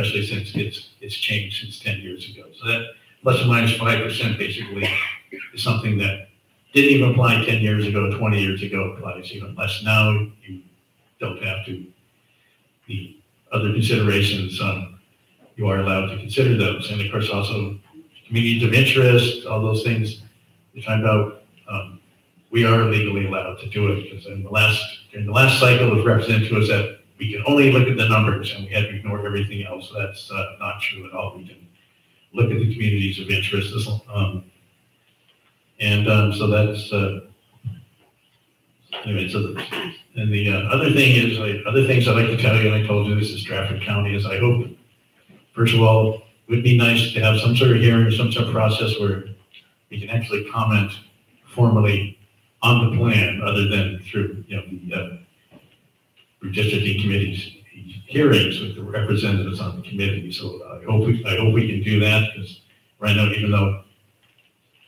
especially since it's, it's changed since ten years ago. So that plus or minus minus five percent basically is something that didn't even apply ten years ago, twenty years ago, applies even less now. You don't have to. The other considerations, um, you are allowed to consider those. And of course, also communities of interest, all those things we find out um, we are legally allowed to do it because in the last, during the last cycle, it was represented to us that we can only look at the numbers and we have to ignore everything else. That's uh, not true at all. We can look at the communities of interest. Um, and um, so that's, uh, anyway, so, the- and the uh, other thing is, other things I'd like to tell you, and I told you this is Strafford County, is I hope, first of all, it would be nice to have some sort of hearing or some sort of process where we can actually comment formally on the plan, other than through, you know, the, uh, redistricting committees, hearings with the representatives on the committee. So I hope, we I hope we can do that, because right now, even though,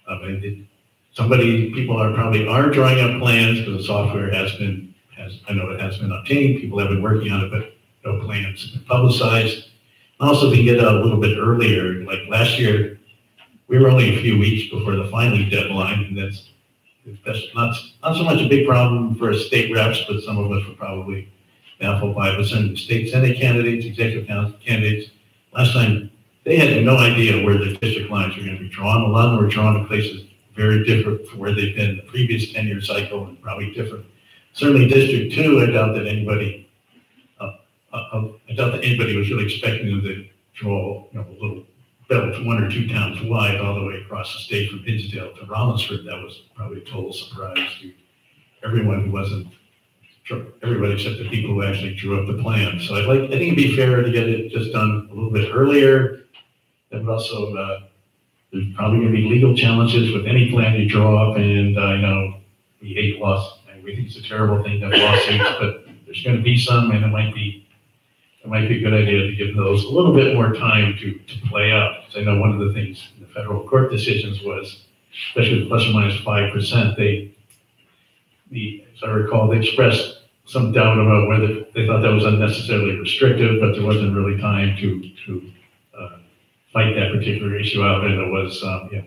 I mean, it- somebody, people are probably are drawing up plans, because the software has been, has, I know it has been obtained, people have been working on it, but no plans have been publicized. Also, if we get a little bit earlier, like last year, we were only a few weeks before the filing deadline, and that's, that's not, not so much a big problem for state reps, but some of us were probably by, but some state senate candidates, executive council candidates, last time, they had no idea where the district lines were gonna be drawn. A lot of them were drawn in places very different from where they've been in the previous ten-year cycle and probably different. Certainly District Two, I doubt that anybody, uh, uh, I doubt that anybody was really expecting them to draw, you know, a little belt one or two towns wide all the way across the state from Hinsdale to Rollinsford. That was probably a total surprise to everyone who wasn't, everybody except the people who actually drew up the plan. So I'd like, I think it'd be fair to get it just done a little bit earlier. And also, uh, there's probably gonna be legal challenges with any plan you draw up, and I know we hate loss, and we think it's a terrible thing to have lawsuits, but there's gonna be some, and it might be, it might be a good idea to give those a little bit more time to, to play out. Because I know one of the things in the federal court decisions was, especially with plus or minus five percent, they, the, as I recall, they expressed some doubt about whether, they thought that was unnecessarily restrictive, but there wasn't really time to, to, uh, fight that particular issue out, and it was, um, know,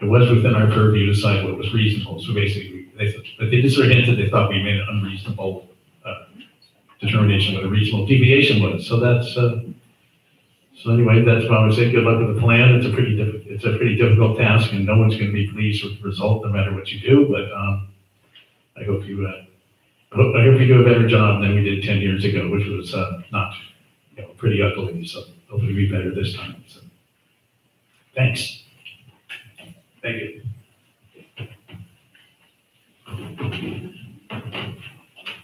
it was within our purview to decide what was reasonable, so basically, they, but they just sort of hinted they thought we made an unreasonable, uh, determination what a reasonable deviation was, so that's, uh, So anyway, that's why I would say good luck with the plan. It's a pretty difficult, it's a pretty difficult task and no one's gonna be pleased with the result no matter what you do, but, um, I hope you, uh, I hope, I hope you do a better job than we did ten years ago, which was, uh, not, you know, pretty ugly, so hopefully be better this time, so. Thanks. Thank you.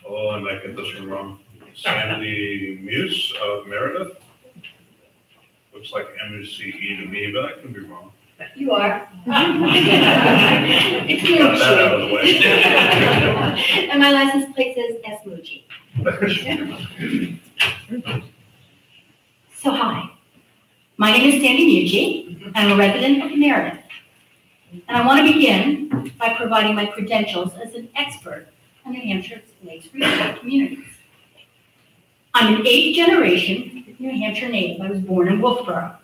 Oh, I might get this one wrong. Sandy Muse of Meredith. Looks like M U C E to me, but I can be wrong. You are. <laughs> It's Got that out of the way. And my license plate says S Mucci. So hi, my name is Sandy Mucci. I'm a resident of Meredith. And I want to begin by providing my credentials as an expert on New Hampshire's lakes regional communities. I'm an eighth generation New Hampshire native. I was born in Wolfeboro.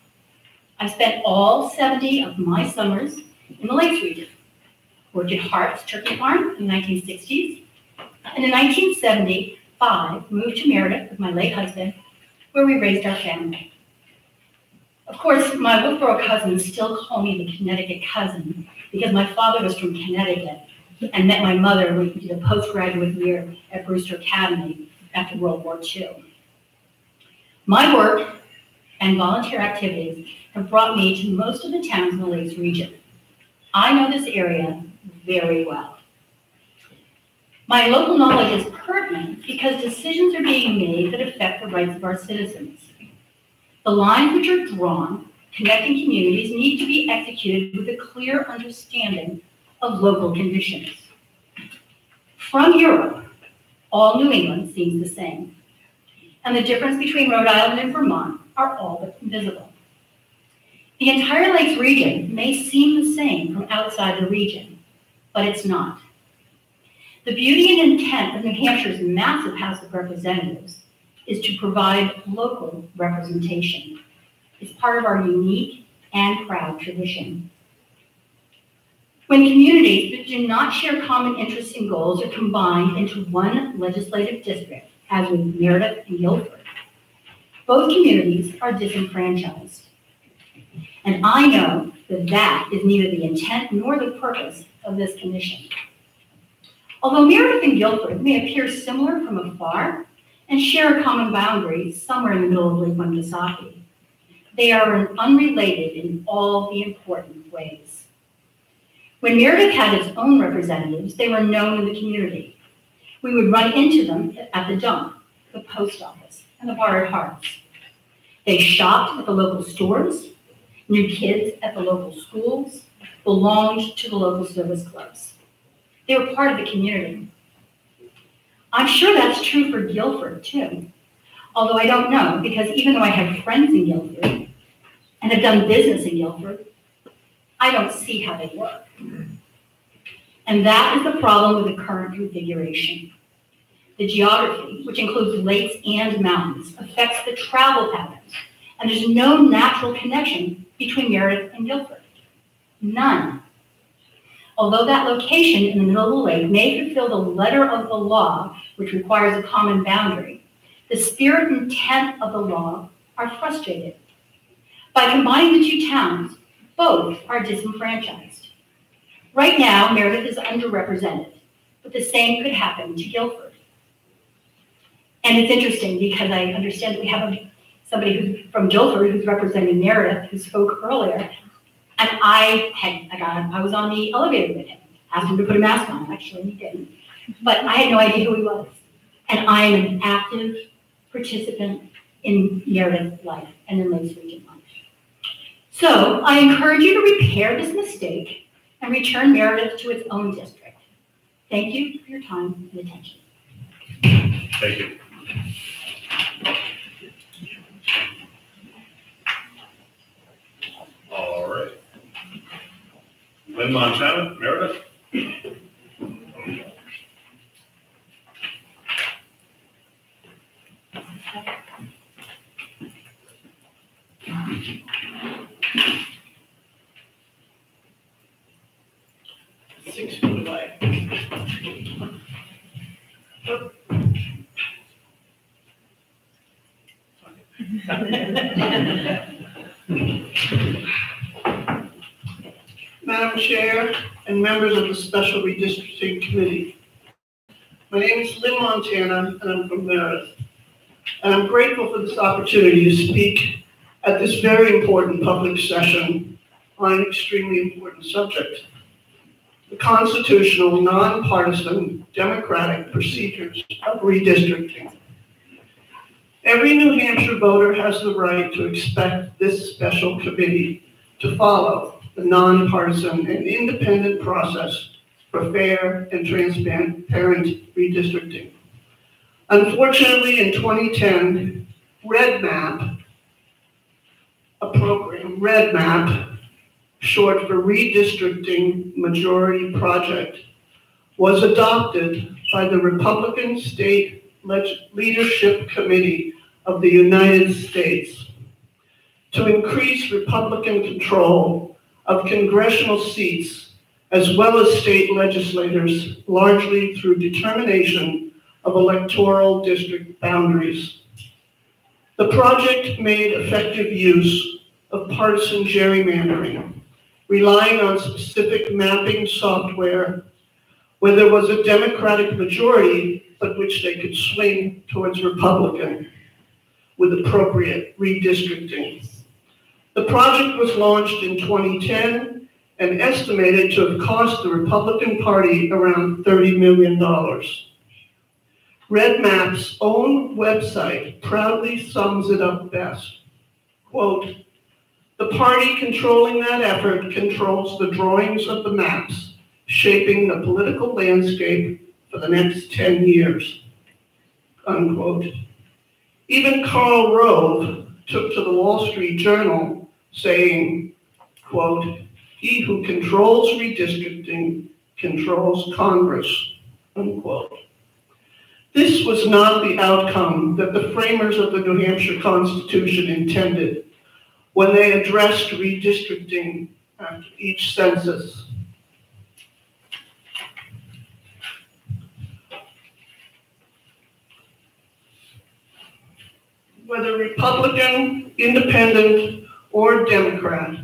I spent all 70 of my summers in the Lakes region. Worked at Hart's Turkey Farm in the 1960s. And in 1975, moved to Meredith with my late husband, where we raised our family. Of course, my Wolfeboro cousins still call me the Connecticut cousin because my father was from Connecticut and met my mother when he did a postgraduate year at Brewster Academy after World War II. My work and volunteer activities have brought me to most of the towns in the Lakes region. I know this area very well. My local knowledge is pertinent because decisions are being made that affect the rights of our citizens. The lines which are drawn connecting communities need to be executed with a clear understanding of local conditions. From Europe, all New England seems the same. And the difference between Rhode Island and Vermont are all but invisible. The entire Lakes region may seem the same from outside the region, but it's not. The beauty and intent of New Hampshire's massive House of Representatives is to provide local representation. It's part of our unique and proud tradition. When communities that do not share common interests and goals are combined into one legislative district, as with Meredith and Gilford, both communities are disenfranchised. And I know that that is neither the intent nor the purpose of this commission. Although Meredith and Gilford may appear similar from afar and share a common boundary somewhere in the middle of Lake Winnipesaukee, they are unrelated in all the important ways. When Meredith had its own representatives, they were known in the community. We would run into them at the dump, the post office, and the bar at Hart's. They shopped at the local stores, knew kids at the local schools, belonged to the local service clubs. They were part of the community. I'm sure that's true for Gilford too, although I don't know because even though I have friends in Gilford and have done business in Gilford, I don't see how they work. And that is the problem with the current configuration. The geography, which includes lakes and mountains, affects the travel patterns, and there's no natural connection between Meredith and Gilford. None. Although that location in the middle of the lake may fulfill the letter of the law, which requires a common boundary, the spirit and intent of the law are frustrated. By combining the two towns, both are disenfranchised. Right now, Meredith is underrepresented, but the same could happen to Gilford. And it's interesting because I understand that we have a, somebody who's from Gilford who's representing Meredith who spoke earlier. And I had, I got, I was on the elevator with him, asked him to put a mask on, actually, he didn't. But I had no idea who he was. And I am an active participant in Meredith life and in Lakes Region life. So I encourage you to repair this mistake and return Meredith to its own district. Thank you for your time and attention. Thank you. All right. Lynn Montana, Meredith? Six feet away. <laughs> Madam Chair and members of the Special Redistricting Committee. My name is Lynn Montana, and I'm from Meredith. And I'm grateful for this opportunity to speak at this very important public session on an extremely important subject. The constitutional, nonpartisan, democratic procedures of redistricting. Every New Hampshire voter has the right to expect this special committee to follow the nonpartisan and independent process for fair and transparent redistricting. Unfortunately, in 2010, Red Map, a program, Red Map, short for Redistricting Majority Project, was adopted by the Republican State Leadership Committee of the United States to increase Republican control of congressional seats as well as state legislators, largely through determination of electoral district boundaries. The project made effective use of partisan gerrymandering, relying on specific mapping software where there was a Democratic majority but which they could swing towards Republican with appropriate redistricting. The project was launched in 2010 and estimated to have cost the Republican Party around $30 million. Red Map's own website proudly sums it up best. Quote, the party controlling that effort controls the drawings of the maps, shaping the political landscape for the next 10 years, unquote. Even Karl Rove took to the Wall Street Journal saying, quote, he who controls redistricting controls Congress, unquote. This was not the outcome that the framers of the New Hampshire Constitution intended when they addressed redistricting after each census. whether Republican, Independent, or Democrat,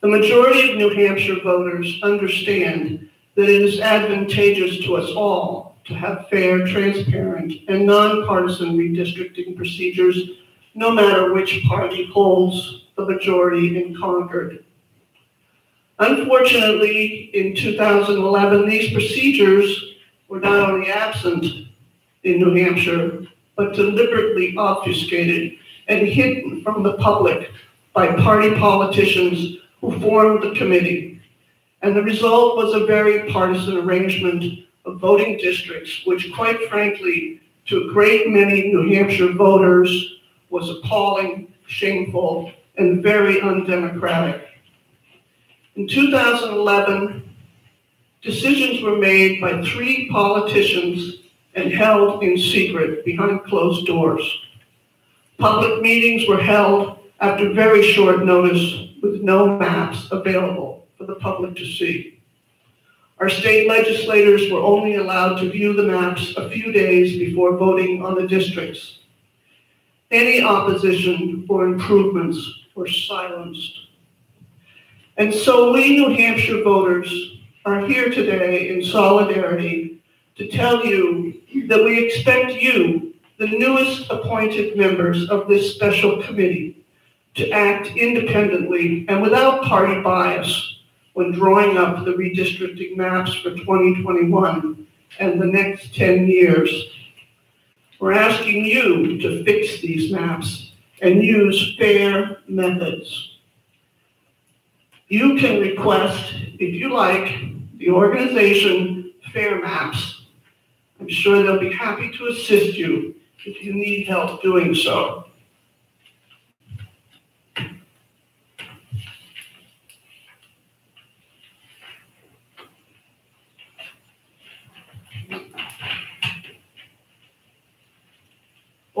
the majority of New Hampshire voters understand that it is advantageous to us all to have fair, transparent, and nonpartisan redistricting procedures, no matter which party holds the majority in Concord. Unfortunately, in 2011, these procedures were not only absent in New Hampshire, but deliberately obfuscated and hidden from the public by party politicians who formed the committee. And the result was a very partisan arrangement of voting districts, which quite frankly, to a great many New Hampshire voters, was appalling, shameful, and very undemocratic. In 2011, decisions were made by three politicians and held in secret behind closed doors. Public meetings were held after very short notice with no maps available for the public to see. Our state legislators were only allowed to view the maps a few days before voting on the districts. Any opposition or improvements were silenced. And so we New Hampshire voters are here today in solidarity to tell you that we expect you, the newest appointed members of this special committee, to act independently and without party bias when drawing up the redistricting maps for 2021 and the next 10 years. We're asking you to fix these maps and use fair methods. You can request, if you like, the organization Fair Maps I'm sure they'll be happy to assist you if you need help doing so.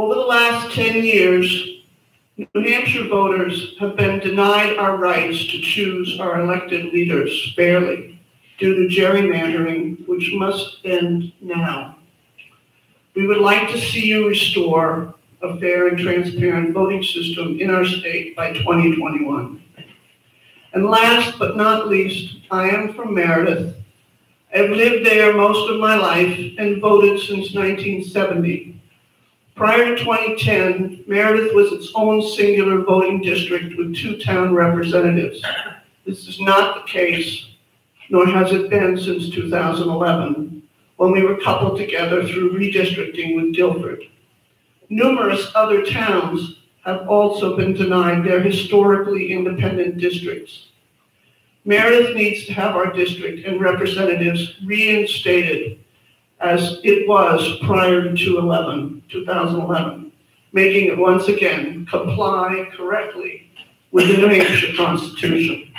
Over the last 10 years, New Hampshire voters have been denied our rights to choose our elected leaders fairly due to gerrymandering, which must end now. We would like to see you restore a fair and transparent voting system in our state by 2021. And last but not least, I am from Meredith. I've lived there most of my life and voted since 1970. Prior to 2010, Meredith was its own singular voting district with two town representatives. This is not the case, nor has it been since 2011, when we were coupled together through redistricting with Gilford. Numerous other towns have also been denied their historically independent districts. Meredith needs to have our district and representatives reinstated as it was prior to 211, 2011, making it once again comply correctly with the New Hampshire Constitution.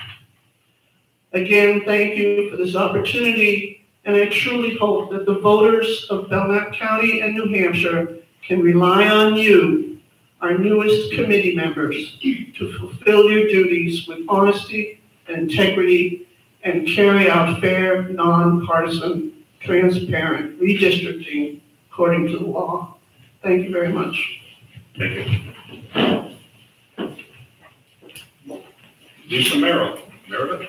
Again, thank you for this opportunity, and I truly hope that the voters of Belknap County and New Hampshire can rely on you, our newest committee members, to fulfill your duties with honesty and integrity and carry out fair, nonpartisan, transparent redistricting according to the law. Thank you very much. Thank you. Lisa Merrill, Meredith?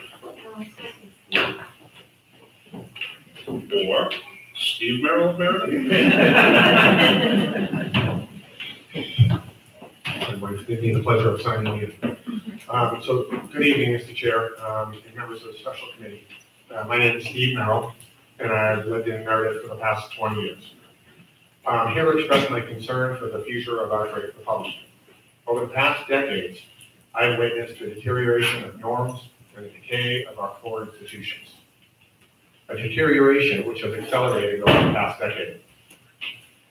Or Steve Merrill of Meredith? Everybody's giving me the pleasure of signing you. Um, so, good evening, Mr. Chair, um, and members of the special committee. Uh, my name is Steve Merrill, and I've lived in Meredith for the past twenty years. I'm here to express my concern for the future of our great republic. Over the past decades, I've witnessed the deterioration of norms and the decay of our core institutions. A deterioration which has accelerated over the past decade.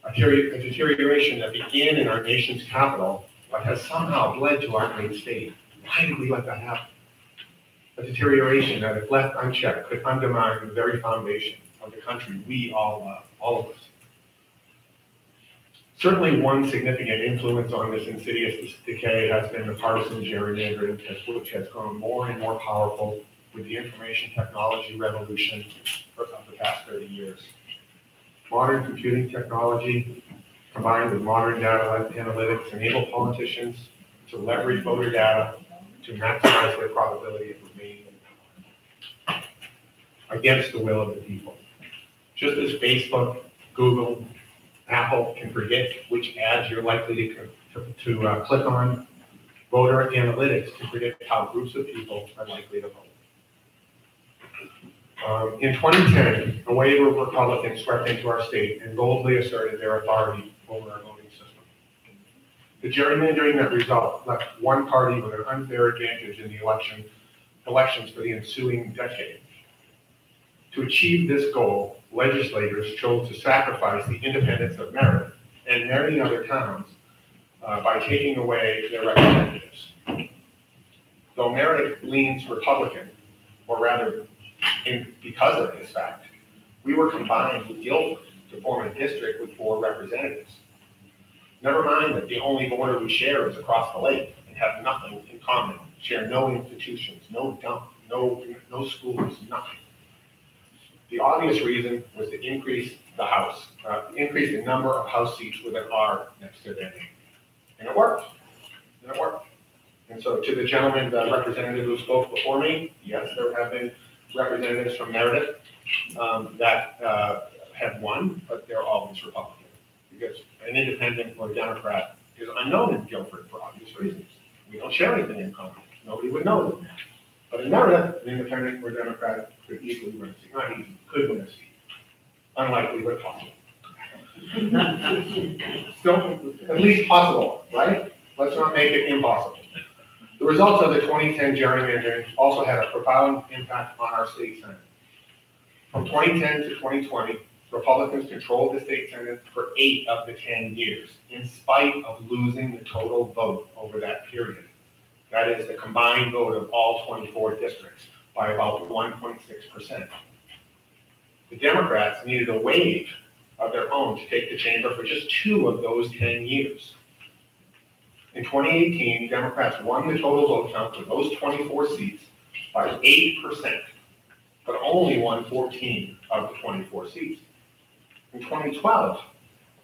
A a deterioration that began in our nation's capital, but has somehow bled to our great state. Why did we let that happen? A deterioration that, if left unchecked, could undermine the very foundation of the country we all love, all of us. Certainly, one significant influence on this insidious decay has been the partisan gerrymandering, which has grown more and more powerful with the information technology revolution of the past 30 years. Modern computing technology combined with modern data analytics enable politicians to leverage voter data to maximize their probability of against the will of the people. Just as Facebook, Google, Apple can predict which ads you're likely to, to, to uh, click on, voter analytics can predict how groups of people are likely to vote. Um, in 2010, a wave of Republicans swept into our state and boldly asserted their authority over our voting system. The gerrymandering that result left one party with an unfair advantage in the election, elections for the ensuing decade. To achieve this goal, legislators chose to sacrifice the independence of Meredith and many other towns uh, by taking away their representatives. Though Meredith leans Republican, or rather, in, because of this fact, we were combined with Gilford to form a district with four representatives. Never mind that the only border we share is across the lake and have nothing in common, share no institutions, no dump, no, no schools, nothing. The obvious reason was to increase the House, uh, increase the number of House seats with an R next to their name. And it worked. And it worked. And so to the gentleman, the representative who spoke before me, yes, there have been representatives from Meredith um, that uh, have won, but they're always Republican. Because an independent or a Democrat is unknown in Gilford for obvious reasons. We don't share anything in common. Nobody would know them. But in Meredith, an independent or Democrat easily win a seat. Not easy, could win a seat. Unlikely, but possible. Still, at least possible, right? Let's not make it impossible. The results of the 2010 gerrymandering also had a profound impact on our state senate. From 2010 to 2020, Republicans controlled the state senate for eight of the 10 years, in spite of losing the total vote over that period. That is the combined vote of all 24 districts by about 1.6%. The Democrats needed a wave of their own to take the chamber for just two of those 10 years. In 2018, Democrats won the total vote count for those 24 seats by 8%, but only won 14 of the 24 seats. In 2012,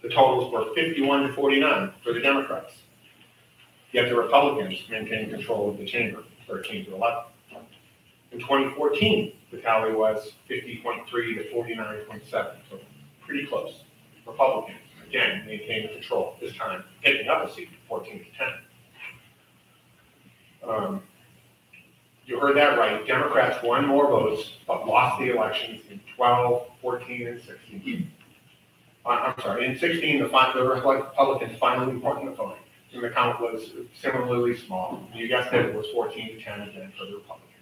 the totals were fifty-one to forty-nine for the Democrats. Yet the Republicans maintained control of the chamber, thirteen to eleven. In twenty fourteen, the tally was fifty point three to forty-nine point seven, so pretty close. Republicans, again, maintained control, this time picking up a seat, fourteen to ten. Um, You heard that right, Democrats won more votes, but lost the elections in 12, 14, and sixteen. Uh, I'm sorry, in sixteen, the the Republicans finally won the vote, and the count was similarly small. You guessed it, it was fourteen to ten again for the Republicans.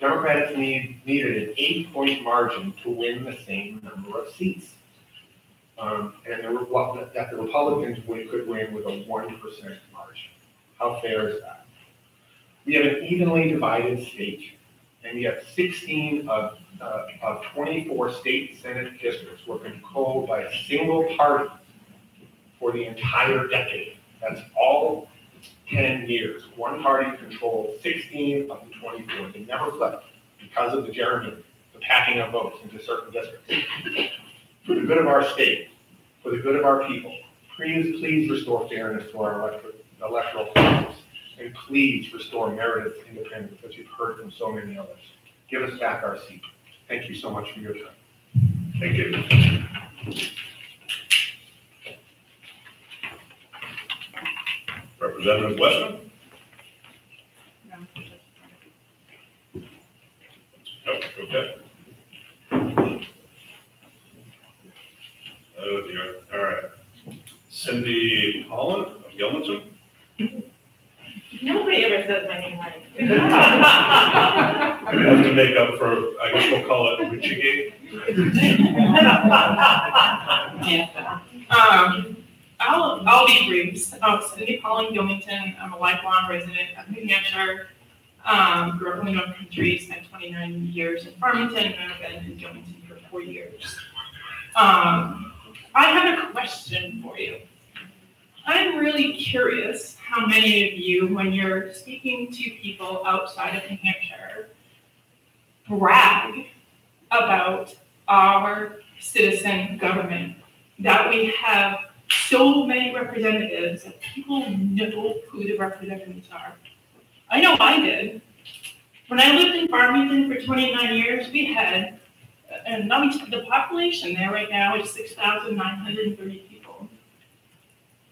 Democrats need, needed an eight-point margin to win the same number of seats. Um, and the, Repu- that the Republicans would, could win with a one percent margin. How fair is that? We have an evenly divided state, and yet sixteen of, uh, of twenty-four state senate districts were controlled by a single party for the entire decade. That's all ten years. One party controlled sixteen of the twenty-four. They never flipped because of the gerrymandering, the packing of votes into certain districts. For the good of our state, for the good of our people, please, please restore fairness to our electoral, electoral process. And please restore Meredith's independence, as you've heard from so many others. Give us back our seat. Thank you so much for your time. Thank you. Representative Westman? Nope, okay. Oh dear, all right. Cindy Holland of Gilmanton? Nobody ever says my name right. <laughs> <laughs> We have to make up for, I guess we'll call it Richigate. <laughs> Um, I'll, I'll be brief. Cindy Pauling Gilmanton, I'm a lifelong resident of New Hampshire. Um, grew up in the North Country, spent twenty-nine years in Farmington, and I've been in Gilmanton for four years. Um, I have a question for you. I'm really curious how many of you, when you're speaking to people outside of New Hampshire, brag about our citizen government, that we have so many representatives people know who the representatives are. I know I did. When I lived in Farmington for 29 years, we had, uh, and let me tell the population there right now is 6,930 people.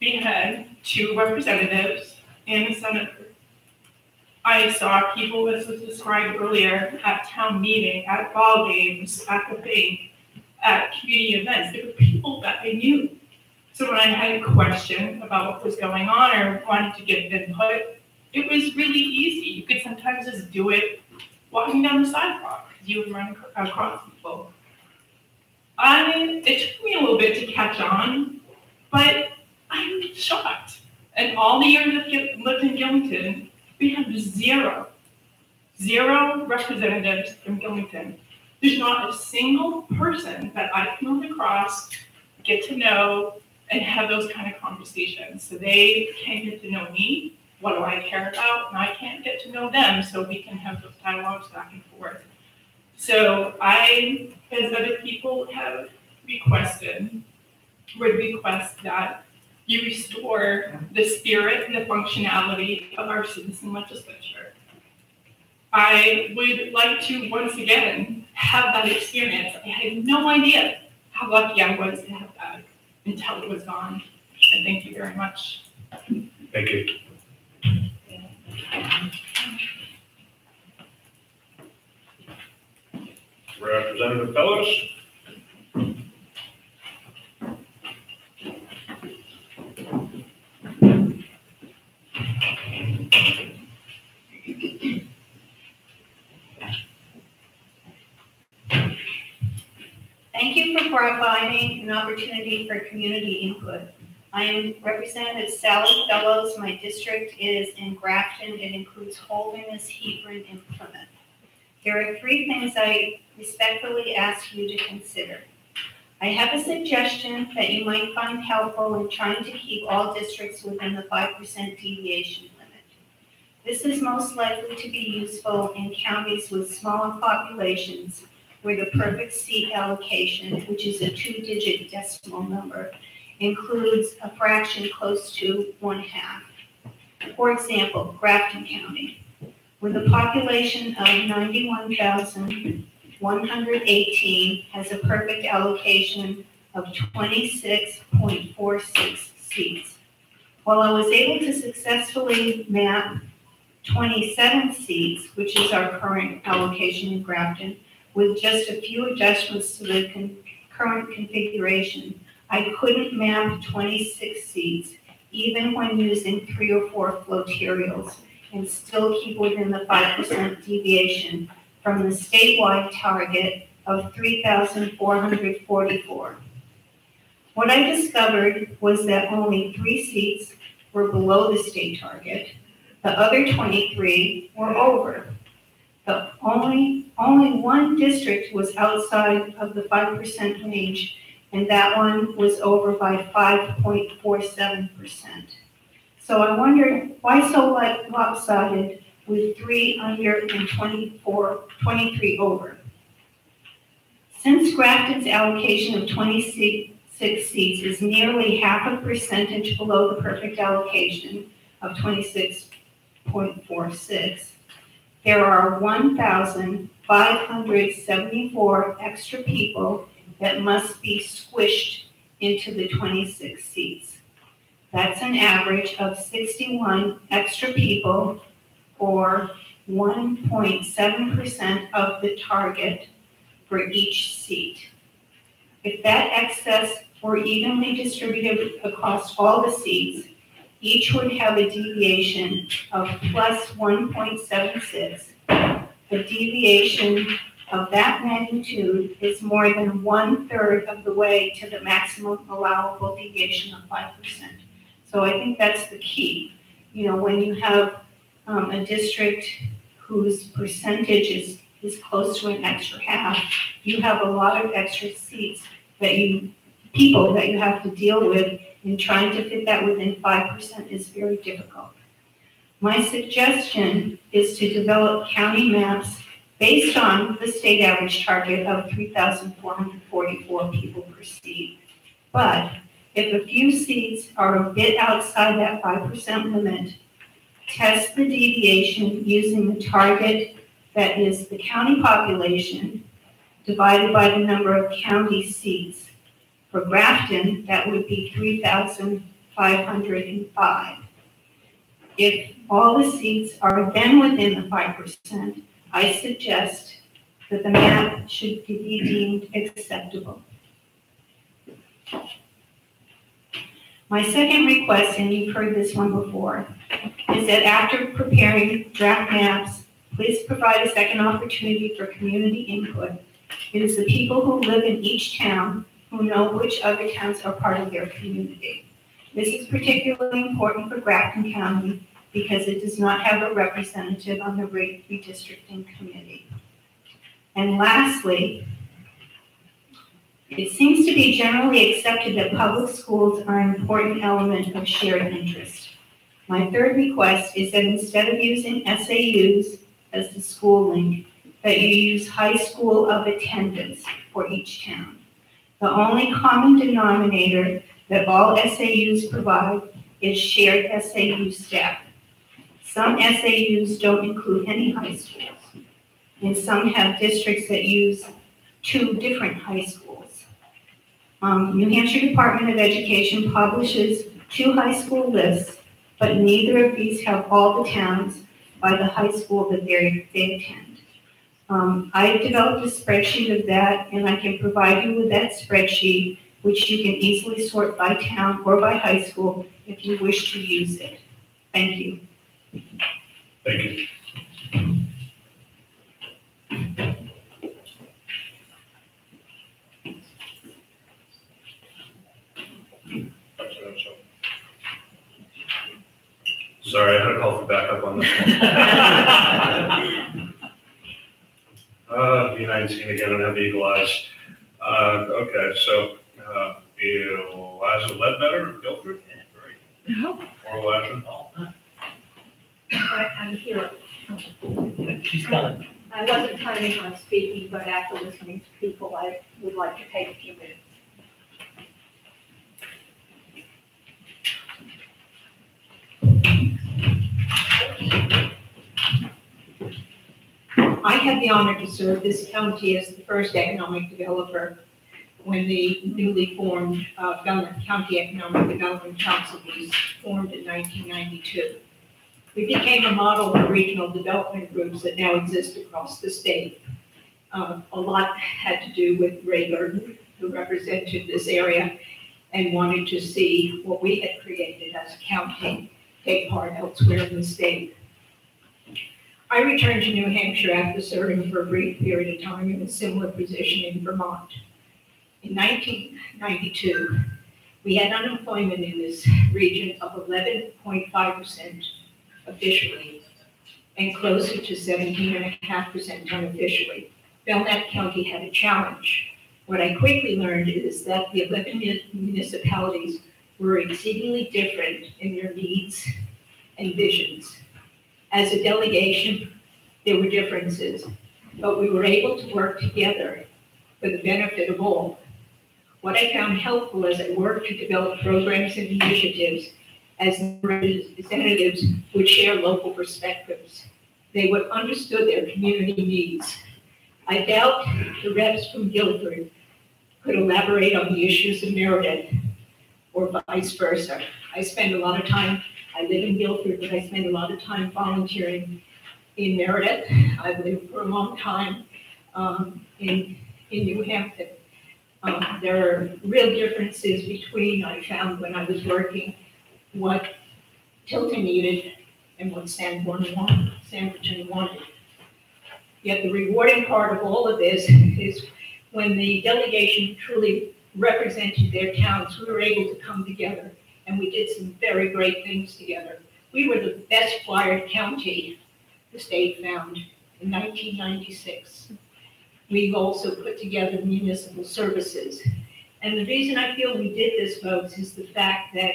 We had two representatives and a senator. I saw people, as was described earlier, at town meeting, at ball games, at the bank, at community events. There were people that I knew. So when I had a question about what was going on or wanted to get input, it was really easy. You could sometimes just do it walking down the sidewalk. You would run across people. I, mean, it took me a little bit to catch on, but I'm shocked. And all the years I've lived in Gilmanton, we have zero, zero representatives from Gilmanton. There's not a single person that I come across, get to know, and have those kind of conversations. So they can get to know me, what do I care about, and I can't get to know them, so we can have those dialogues back and forth. So I, as other people have requested, would request that you restore the spirit and the functionality of our citizen legislature. I would like to once again have that experience. I had no idea how lucky I was to have that until it was gone. And thank you very much. Thank you. Representative Fellows? Thank you for providing an opportunity for community input. I am Representative Sally Fellows. My district is in Grafton. It includes Holderness, Hebron, and Plymouth. There are three things I respectfully ask you to consider. I have a suggestion that you might find helpful in trying to keep all districts within the five percent deviation limit. This is most likely to be useful in counties with smaller populations where the perfect seat allocation, which is a two-digit decimal number, includes a fraction close to one half. For example, Grafton County, with a population of ninety-one thousand one hundred eighteen, has a perfect allocation of twenty-six point four six seats. While I was able to successfully map 27 seats, which is our current allocation in Grafton, with just a few adjustments to the con- current configuration, I couldn't map 26 seats, even when using three or four floterials, and still keep within the 5% deviation from the statewide target of 3,444. What I discovered was that only three seats were below the state target. The other 23 were over. The only, only one district was outside of the 5% range, and that one was over by 5.47%. So I wondered, why so lopsided with three under and 24, 23 over? Since Grafton's allocation of 26 seats is nearly half a percentage below the perfect allocation of 26.46. There are 1,574 extra people that must be squished into the 26 seats. That's an average of 61 extra people or 1.7% of the target for each seat. If that excess were evenly distributed across all the seats, each would have a deviation of plus 1.76. A deviation of that magnitude is more than one-third of the way to the maximum allowable deviation of 5%. So I think that's the key. You know, when you have um, a district whose percentage is, is close to an extra half, you have a lot of extra seats that you people that you have to deal with and trying to fit that within 5% is very difficult. My suggestion is to develop county maps based on the state average target of 3,444 people per seat. But if a few seats are a bit outside that 5% limit, test the deviation using the target that is the county population divided by the number of county seats. For Grafton, that would be 3,505. If all the seats are then within the 5%, I suggest that the map should be deemed acceptable. My second request, and you've heard this one before, is that after preparing draft maps, please provide a second opportunity for community input. It is the people who live in each town who know which other towns are part of their community. This is particularly important for Grafton County because it does not have a representative on the rate redistricting committee. And lastly, it seems to be generally accepted that public schools are an important element of shared interest. My third request is that instead of using SAUs as the school link, that you use high school of attendance for each town. The only common denominator that all SAUs provide is shared SAU staff. Some SAUs don't include any high schools, and some have districts that use two different high schools. Um, New Hampshire Department of Education publishes two high school lists, but neither of these have all the towns by the high school that they attend. Um, I developed a spreadsheet of that, and I can provide you with that spreadsheet, which you can easily sort by town or by high school if you wish to use it. Thank you. Thank you. Sorry, I had to call for backup on this one. <laughs> Uh, United again, I have eagle eyes. Uh, okay, so, uh, Eliza Ledbetter, Gilford, yeah, great. No, Or Eliza, oh, I- I'm here. She's got. I wasn't planning on speaking, but after listening to people, I would like to take a few minutes. I had the honor to serve this county as the first economic developer when the newly formed uh, County Economic Development Council was formed in 1992. We became a model for regional development groups that now exist across the state. Uh, A lot had to do with Ray Burton, who represented this area and wanted to see what we had created as a county take part elsewhere in the state. I returned to New Hampshire after serving for a brief period of time in a similar position in Vermont. In 1992, we had unemployment in this region of 11.5% officially and closer to 17.5% unofficially. Belknap County had a challenge. What I quickly learned is that the 11 municipalities were exceedingly different in their needs and visions. As a delegation, there were differences, but we were able to work together for the benefit of all. What I found helpful as I worked to develop programs and initiatives as representatives would share local perspectives. They would understood their community needs. I doubt the reps from Gilford could elaborate on the issues of Meredith or vice versa. I spend a lot of time, I live in Gilford, but I spend a lot of time volunteering in Meredith. I've lived for a long time um, in, in New Hampton. Um, There are real differences between, I found when I was working, what Tilton needed and what Sanborn wanted, Sanborn wanted. Yet the rewarding part of all of this is when the delegation truly represented their towns, we were able to come together and we did some very great things together. We were the best flyed county the state found in 1996. We've also put together municipal services. And the reason I feel we did this, folks, is the fact that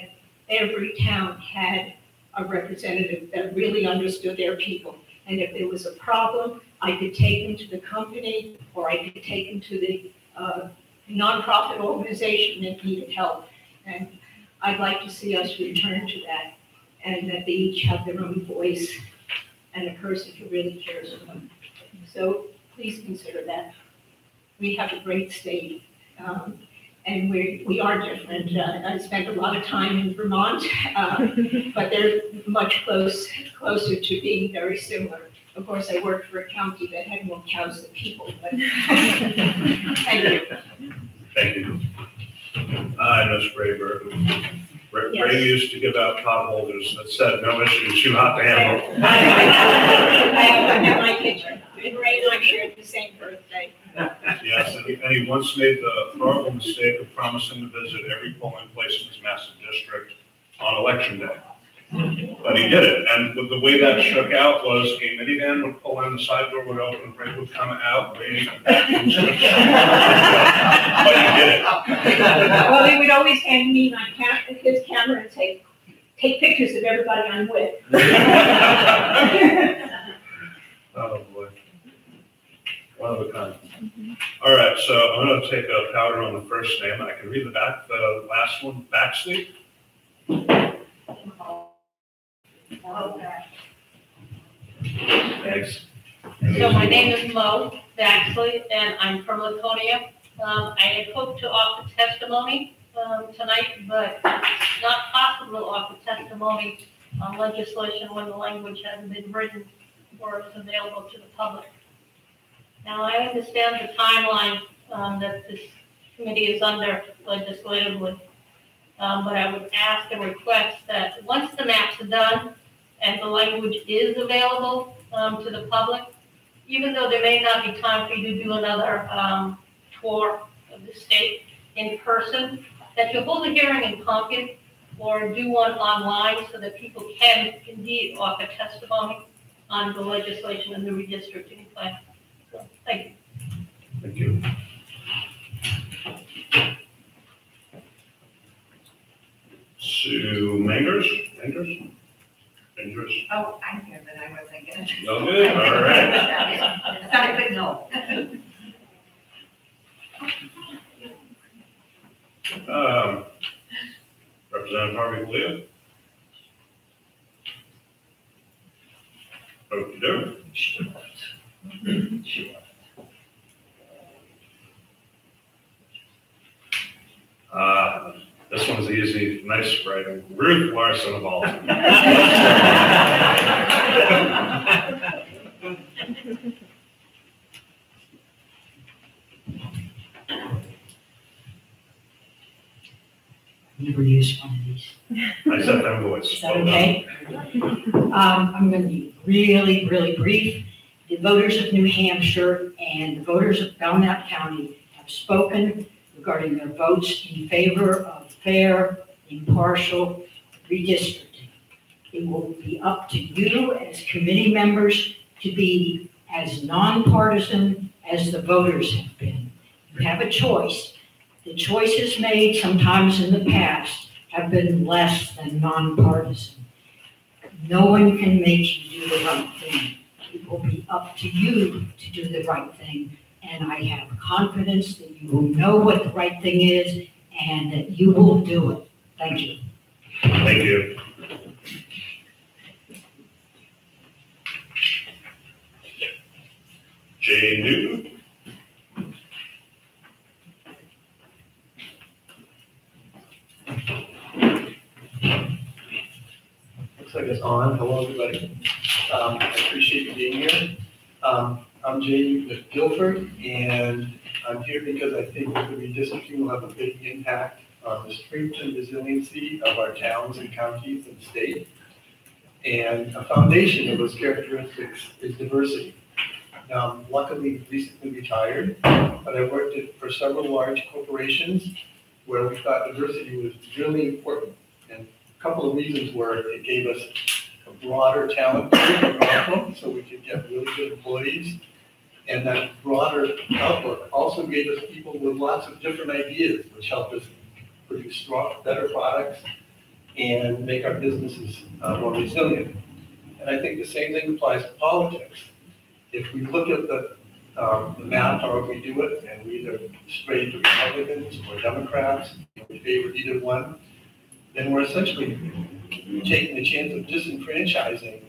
every town had a representative that really understood their people. And if there was a problem, I could take them to the company or I could take them to the uh, nonprofit organization that needed help. And I'd like to see us return to that and that they each have their own voice and a person who really cares for them. So please consider that. We have a great state, um, and we, we are different. Uh, I spent a lot of time in Vermont, uh, <laughs> but they're much close, closer to being very similar. Of course, I worked for a county that had more cows than people, but <laughs> thank you. Thank you. Hi, Ms. Rayburn. Ray Yes. Ray used to give out pot holders that said, no issues, too hot to handle. <laughs> I have in my kitchen. And Ray and I shared the same birthday. Yes, and he, and he once made the horrible mistake of promising to visit every polling place in his massive district on election day. But he did it, and the, the way that shook out was a minivan would pull in, the side door would open, Ray would come out, waiting. <laughs> But he did it. Well, he would always hand me my cam, his camera and say, take pictures of everybody I'm with. <laughs> <laughs> Oh, boy. One of a kind. All right, so I'm gonna take a powder on the first name, I can read the back, the last one, back sleep. Thanks. So my name is Mo Baxley, and I'm from Laconia. Um, I had hoped to offer testimony, um, tonight, but it's not possible to offer testimony on legislation when the language hasn't been written or is available to the public. Now, I understand the timeline, um, that this committee is under legislatively. Um, but I would ask and request that once the maps are done and the language is available, um, to the public, even though there may not be time for you to do another um, tour of the state in person, that you hold a hearing in Concord or do one online so that people can indeed offer testimony on the legislation and the redistricting plan. Thank you. Thank you. Sue Mangers, Mangers? Mangers? Oh, I'm here, but I wasn't gonna. No good, all right. It's not a quick no. Um, Representative Harvey Leo? okey Uh, this one's easy, nice writing. Ruth Larson of Alton. Never used one of these. I said that voice. Is that okay? Um, I'm going to be really, really brief. The voters of New Hampshire and the voters of Belknap County have spoken regarding their votes in favor of fair, impartial redistricting. It will be up to you as committee members to be as nonpartisan as the voters have been. You have a choice. The choices made sometimes in the past have been less than nonpartisan. No one can make you do the right thing. It will be up to you to do the right thing. And I have confidence that you will know what the right thing is and that you will do it. Thank you. Thank you. Jay Newton. Looks like it's on. Hello, everybody. Um, I appreciate you being here. Um, I'm Jay with Gilford, and I'm here because I think the redistricting will have a big impact on the strength and resiliency of our towns and counties and state. And a foundation of those characteristics is diversity. Now, I'm luckily recently retired, but I worked for several large corporations where we thought diversity was really important. And a couple of reasons were it gave us a broader talent pool so we could get really good employees. And that broader outlook also gave us people with lots of different ideas, which helped us produce strong, better products and make our businesses uh, more resilient. And I think the same thing applies to politics. If we look at the, um, the map, however we do it, and we either sway to Republicans or Democrats, or we favor either one, then we're essentially taking the chance of disenfranchising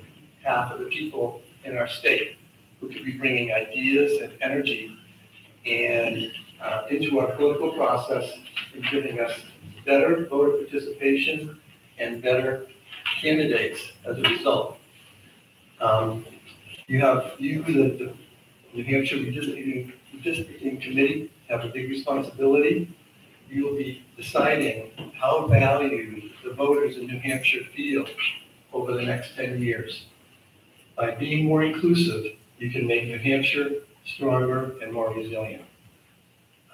half of the people in our state who could be bringing ideas and energy and uh, into our political process and giving us better voter participation and better candidates as a result. Um, you have, you, the, the New Hampshire Redistricting, Redistricting Committee, have a big responsibility. You will be deciding how valued the voters in New Hampshire feel over the next ten years. By being more inclusive, you can make New Hampshire stronger and more resilient.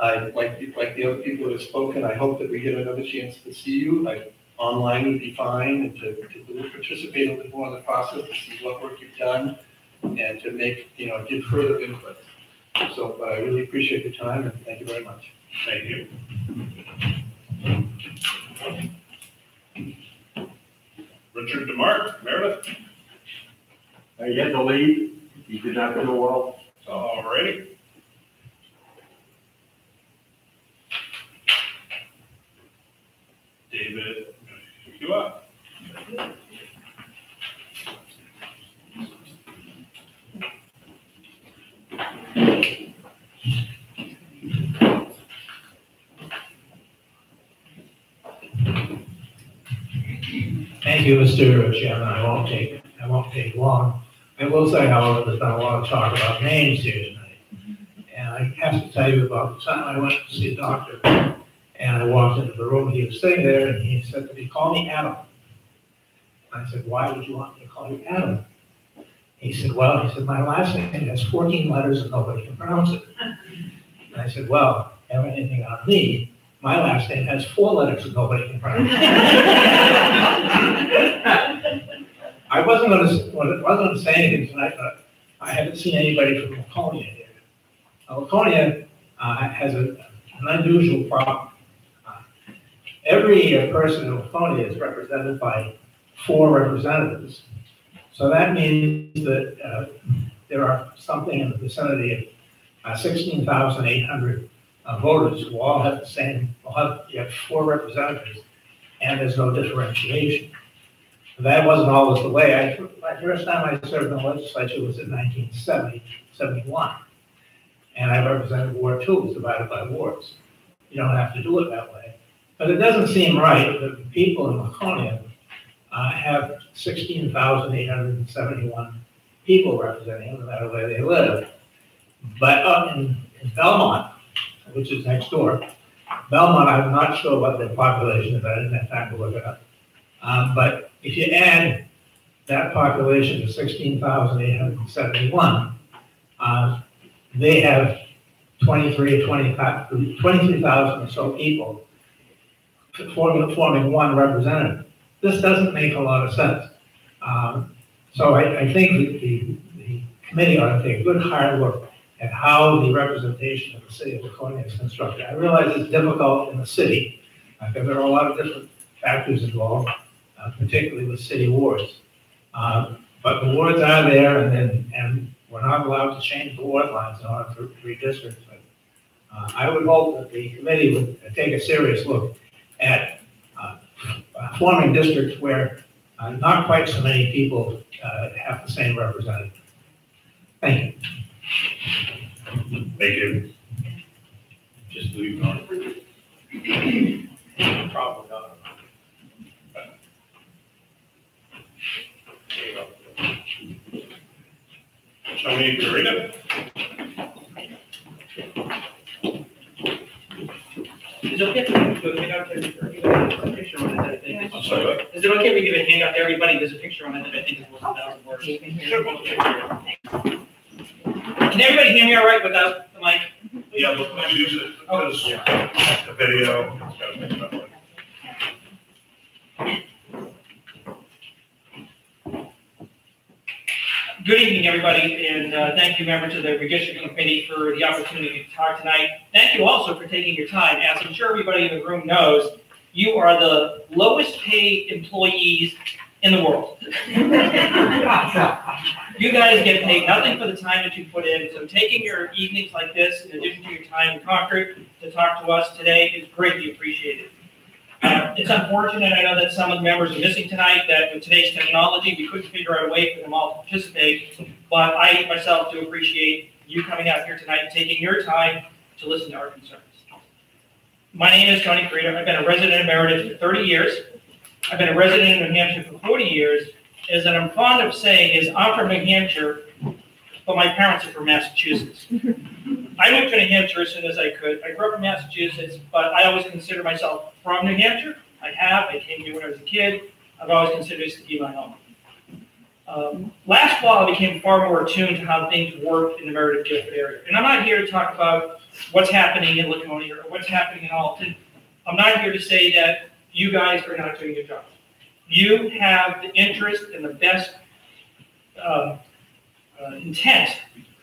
I, like, like the other people that have spoken, I hope that we get another chance to see you. I, online would be fine and to, to participate a little more in the process, to see what work you've done and to make, you know, give further input. So, but I really appreciate your time and thank you very much. Thank you. Richard DeMark, Meredith. I get the lead. You did not go well. All righty. David Huot. Thank you, Mr. Chairman. I won't take, I won't take long. I will say, however, there's been a lot of talk about names here tonight. And I have to tell you about the time I went to see a doctor, and I walked into the room, he was sitting there, and he said to me, call me Adam. I said, why would you want me to call you Adam? He said, well, he said, my last name has 14 letters and nobody can pronounce it. And I said, well, have anything on me, my last name has four letters and nobody can pronounce it. <laughs> I wasn't gonna, s- wasn't gonna say anything tonight, but I haven't seen anybody from Laconia here. Now, Laconia, uh, has a, an unusual problem. Uh, Every uh, person in Laconia is represented by four representatives. So that means that, uh, there are something in the vicinity of uh, sixteen thousand eight hundred uh, voters who all have the same, have, you have four representatives, and there's no differentiation. That wasn't always the way. I, my first time I served in the legislature was in 1970, 71. And I represented Ward Two, it was divided by wards. You don't have to do it that way. But it doesn't seem right that the people in Laconia uh, have 16,871 people representing them, no matter where they live. But up in in Belmont, which is next door, Belmont, I'm not sure what their population is, I didn't have time to look it up. Um, but if you add that population to sixteen thousand eight hundred and seventy-one, uh, they have 23 or 23,000 or so people forming, forming one representative. This doesn't make a lot of sense. Um, so I, I think the, the, committee ought to take a good hard look at how the representation of the city of Laconia is constructed. I realize it's difficult in the city, because there are a lot of different factors involved, uh, particularly with city wards. Uh, But the wards are there, and then, and we're not allowed to change the ward lines in order to redistrict. But uh, I would hope that the committee would take a serious look at uh, forming districts where uh, not quite so many people uh, have the same representative. Thank you. Thank you. Just leave it on. <clears throat> Probably not. Tony Garita? Is it okay if we do a handout to everybody? There's a picture on it that I think is- I'm sorry, what? Is it okay if we give a handout to everybody? There's a picture on it that I think is worth a thousand words. Can everybody hear me all right without the mic? Yeah, but let's use it because the video. it's gotta make that way. Good evening, everybody, and uh, thank you, members of the redistricting committee, for the opportunity to talk tonight. Thank you also for taking your time. As I'm sure everybody in the room knows, you are the lowest paid employees in the world. You guys get paid nothing for the time that you put in, so taking your evenings like this, in addition to your time in Concord, to talk to us today is greatly appreciated. It's unfortunate, I know that some of the members are missing tonight, that with today's technology, we couldn't figure out a way for them all to participate, but I myself do appreciate you coming out here tonight and taking your time to listen to our concerns. My name is Tony Carino, I've been a resident emeritus for 30 years. I've been a resident in New Hampshire for 40 years, As I'm fond of saying is I'm from New Hampshire, but my parents are from Massachusetts. I moved to New Hampshire as soon as I could. I grew up in Massachusetts, but I always consider myself from New Hampshire. I have. I came here when I was a kid. I've always considered this to be my home. Um, last fall, I became far more attuned to how things work in the Meredith Guilford area. And I'm not here to talk about what's happening in Laconia or what's happening in Alton. I'm not here to say that you guys are not doing your job. You have the interest and the best um, uh, intent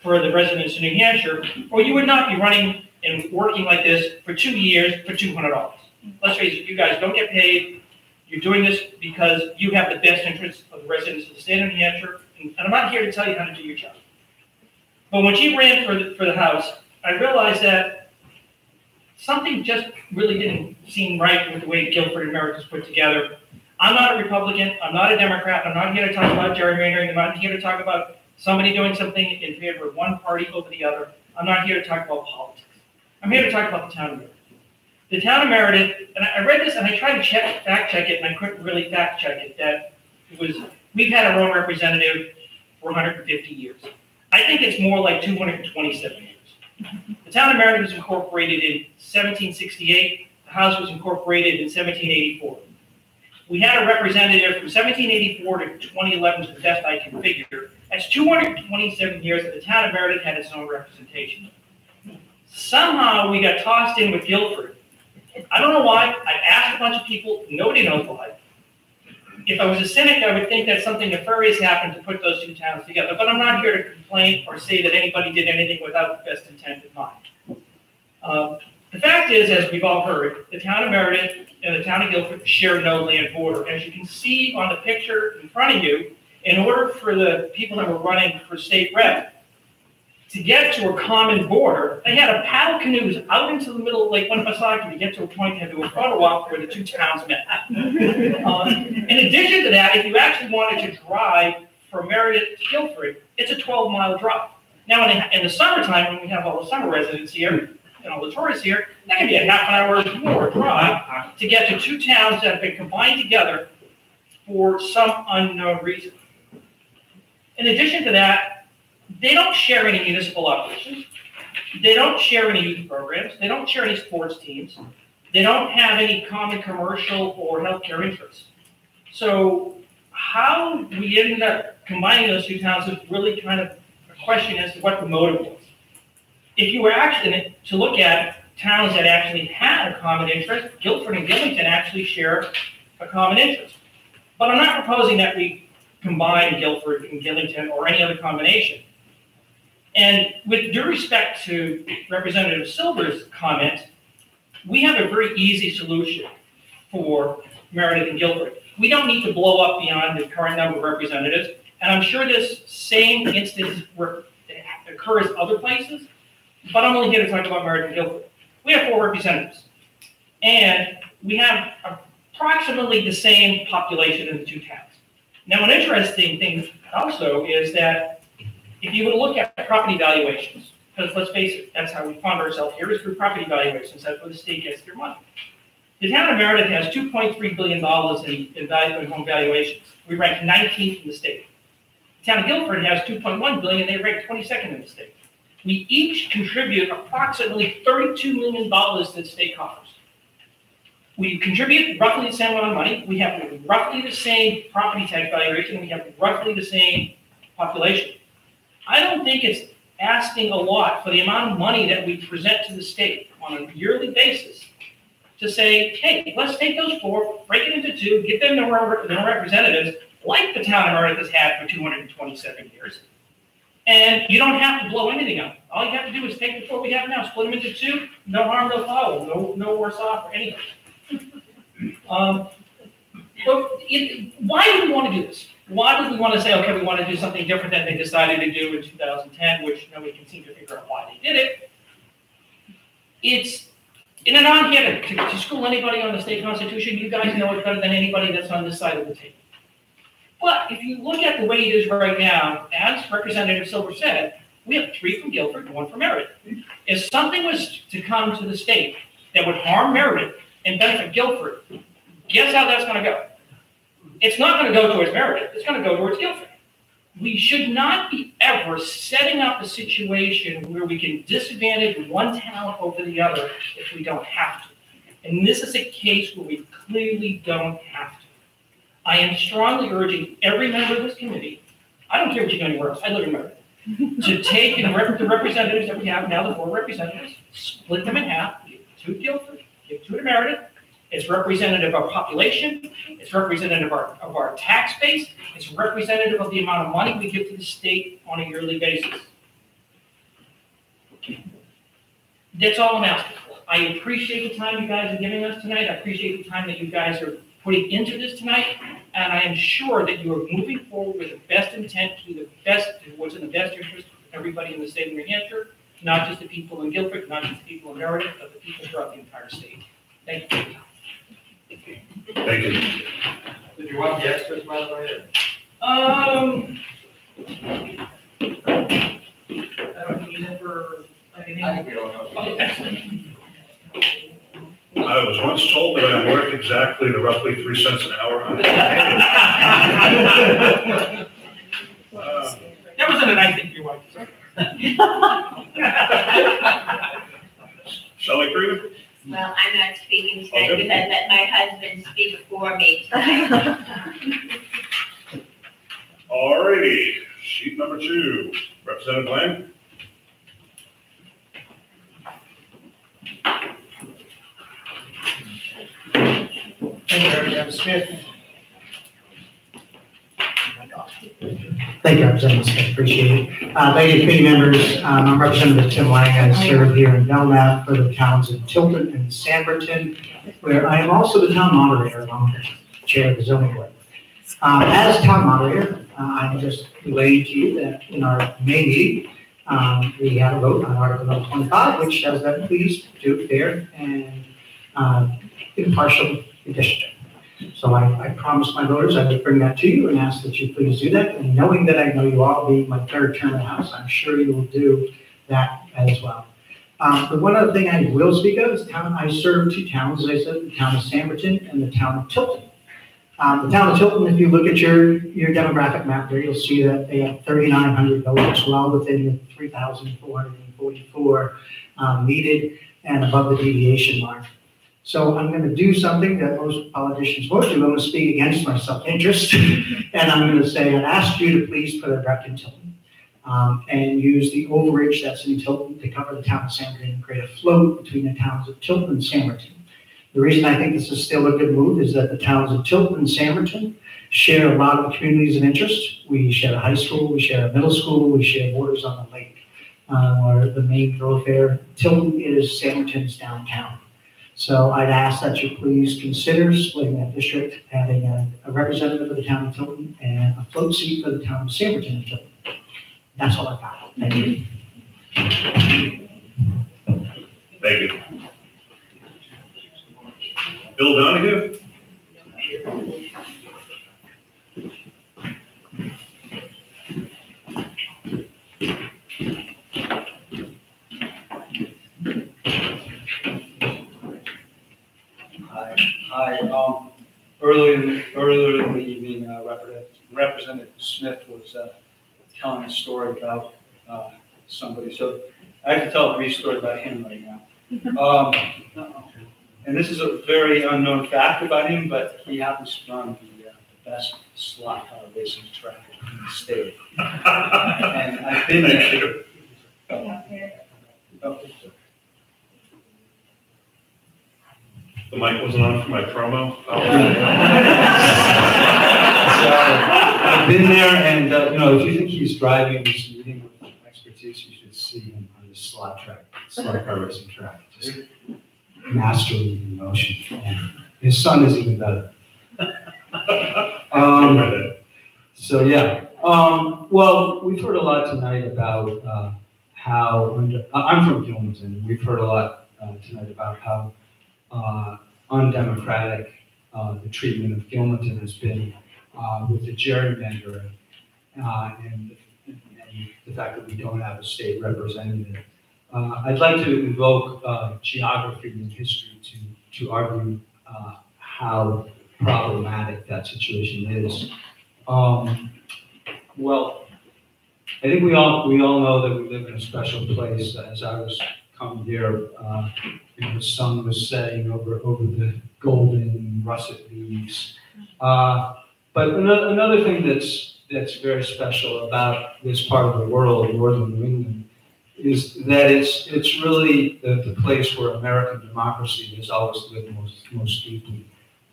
for the residents of New Hampshire, or you would not be running and working like this for two years for two hundred dollars. Let's face it, you guys don't get paid. You're doing this because you have the best interests of the residents of the state of New Hampshire, and and I'm not here to tell you how to do your job. But when she ran for the, for the House, I realized that something just really didn't seem right with the way Gilford and Merrick was put together. I'm not a Republican, I'm not a Democrat, I'm not here to talk about gerrymandering, I'm not here to talk about somebody doing something in favor of one party over the other. I'm not here to talk about politics. I'm here to talk about the town of Meredith. The town of Meredith, and I read this and I tried to check, fact check it, and I couldn't really fact check it, that it was, we've had our own representative for 150 years. I think it's more like 227 years. The town of Meredith was incorporated in 1768. The house was incorporated in 1784. We had a representative from 1784 to 2011, to the best I can figure. That's 227 years that the town of Meredith had its own representation. Somehow, we got tossed in with Gilford. I don't know why. I asked a bunch of people. Nobody knows why. If I was a cynic, I would think that something nefarious happened to put those two towns together. But I'm not here to complain or say that anybody did anything without the best intent in mind. Um, the fact is, as we've all heard, the town of Meredith and the town of Gilford share no land border. As you can see on the picture in front of you, in order for the people that were running for state rep, to get to a common border, they had to paddle canoes out into the middle of Lake Winnipesaukee to get to a point they had to do a photo op where the two towns met. <laughs> Uh, In addition to that, if you actually wanted to drive from Meredith to Gilford, it's a twelve mile drive. Now, in the, in the summertime, when we have all the summer residents here, and all the tourists here, that can be a half an hour more drive to get to two towns that have been combined together for some unknown reason. In addition to that, they don't share any municipal operations. They don't share any youth programs. They don't share any sports teams. They don't have any common commercial or healthcare interests. So how we ended up combining those two towns is really kind of a question as to what the motive was. If you were actually to look at towns that actually had a common interest, Gilford and Gilmanton actually share a common interest. But I'm not proposing that we combine Gilford and Gilmanton or any other combination. And with due respect to Representative Silber's comment, we have a very easy solution for Meredith and Gilford. We don't need to blow up beyond the current number of representatives, and I'm sure this same instance occurs other places, but I'm only here to talk about Meredith and Gilford. We have four representatives, and we have approximately the same population in the two towns. Now, an interesting thing also is that if you were to look at property valuations, because let's face it, that's how we fund ourselves here is through property valuations. That's where the state gets their money. The town of Meredith has two point three billion dollars in, in value in home valuations. We rank nineteenth in the state. The town of Gilford has two point one billion, they rank twenty-second in the state. We each contribute approximately thirty-two million dollars to the state coffers. We contribute roughly the same amount of money, we have roughly the same property tax valuation, we have roughly the same population. I don't think it's asking a lot for the amount of money that we present to the state on a yearly basis to say, hey, let's take those four, break it into two, get them rep- their representatives, like the town of Meredith has had for two hundred and twenty-seven years. And you don't have to blow anything up. All you have to do is take the four we have now, split them into two, no harm, no foul, no, no worse off for anything. Um, but it, why do we want to do this? Why would we want to say, okay, we want to do something different than they decided to do in 2010, which nobody can seem to figure out why they did it? It's, I'm not here to, to school anybody on the state constitution. You guys know it better than anybody that's on this side of the table. But if you look at the way it is right now, as Representative Silber said, we have three from Gilford and one from Meredith. If something was to come to the state that would harm Meredith and benefit Gilford, guess how that's gonna go? It's not gonna go towards Meredith, it's gonna go towards Gilford. We should not be ever setting up a situation where we can disadvantage one town over the other if we don't have to. And this is a case where we clearly don't have to. I am strongly urging every member of this committee, I don't care what you do anywhere else, I live in Meredith, to take and rep- the representatives that we have now, the four representatives, split them in half, two to Gilford, give to Meredith. It's representative of our population, it's representative of our, of our tax base, it's representative of the amount of money we give to the state on a yearly basis. That's all I'm asking for. I appreciate the time you guys are giving us tonight, I appreciate the time that you guys are putting into this tonight, and I am sure that you are moving forward with the best intent to do the best, what's in the best interest of everybody in the state of New Hampshire, not just the people in Gilford, not just the people in Meredith, but the people throughout the entire state. Thank you. Thank you. Did you want the extras, by the way? Um. I don't need it for, anything. I think we don't know. Okay, excellent. I was once told that I work exactly the roughly three cents an hour. Uh, <laughs> That wasn't a nice thing for your wife. Shelley Creed? Well, I'm not speaking Okay. tonight because I let my husband speak for me. <laughs> All righty, sheet number two, Representative Lang? Thank you, Representative Smith. Thank you, Representative Smith, appreciate it. Uh, you, committee members. Um, I'm Representative Tim Lang. I serve here in Belknap for the towns of Tilton and Sanbornton, where I am also the town moderator, along with the chair of the zoning board. Um, As town moderator, uh, I'm just relaying to you that in our May meeting, um, we had a vote on Article number twenty-five, which says that please do fair and, uh, impartial redistricting. So I, I promised my voters I would bring that to you and ask that you please do that. And knowing that I know you all being my third term in the House, I'm sure you will do that as well. Um, the one other thing I will speak of is town, I serve two towns, as I said, the town of Sanbornton and the town of Tilton. Um, the town of Tilton, if you look at your, your demographic map there, you'll see that they have thirty-nine hundred voters, well within the three thousand four hundred and forty-four, um, needed and above the deviation mark. So I'm gonna do something that most politicians won't do, I'm gonna speak against my self-interest, <laughs> and I'm gonna say, I'd ask you to please put a rec in Tilton. Um, and use the overage that's in Tilton to cover the town of Sanbornton and create a float between the towns of Tilton and Sanbornton. The reason I think this is still a good move is that the towns of Tilton and San Martin share a lot of communities of interest. We share a high school, we share a middle school, we share borders on the lake, uh, or the main thoroughfare. Tilton is Sanbornton's downtown. So I'd ask that you please consider splitting that district, having a, a representative of the town of Tilton and a float seat for the town of Martin and Tilton. That's all I've got. Thank you. Thank you. Bill Donahue? Hi, um, earlier, earlier in the evening, uh, Representative, Representative Smith was, uh, telling a story about, uh, somebody, so I have to tell a brief story about him right now. <laughs> Um, and this is a very unknown fact about him, but he happens to run the, uh, best slot car racing track in the state. <laughs> And I've been there. Oh, The mic wasn't on for my promo? <laughs> I've been there, and, uh, you know, if you think he's driving this meeting with expertise, you should see him on the slot track, slot car racing track. Just mastering the motion. And His son is even better. Um, so, yeah, um, well, we've heard a lot tonight about, uh, how, I'm from Gilmanton, we've heard a lot, uh, tonight about how, undemocratic, uh, the treatment of Gilmanton has been, uh, with the gerrymandering, uh, and, and the fact that we don't have a state representative. Uh, I'd like to invoke, uh, geography and history to, to argue, uh, how problematic that situation is. Um, well, I think we all, we all know that we live in a special place. As I was coming here, uh, the sun was setting over, over the golden russet leaves. Uh, but another, another thing that's, that's very special about this part of the world, northern New England, is that it's, it's really the, the place where American democracy has always lived most, most deeply.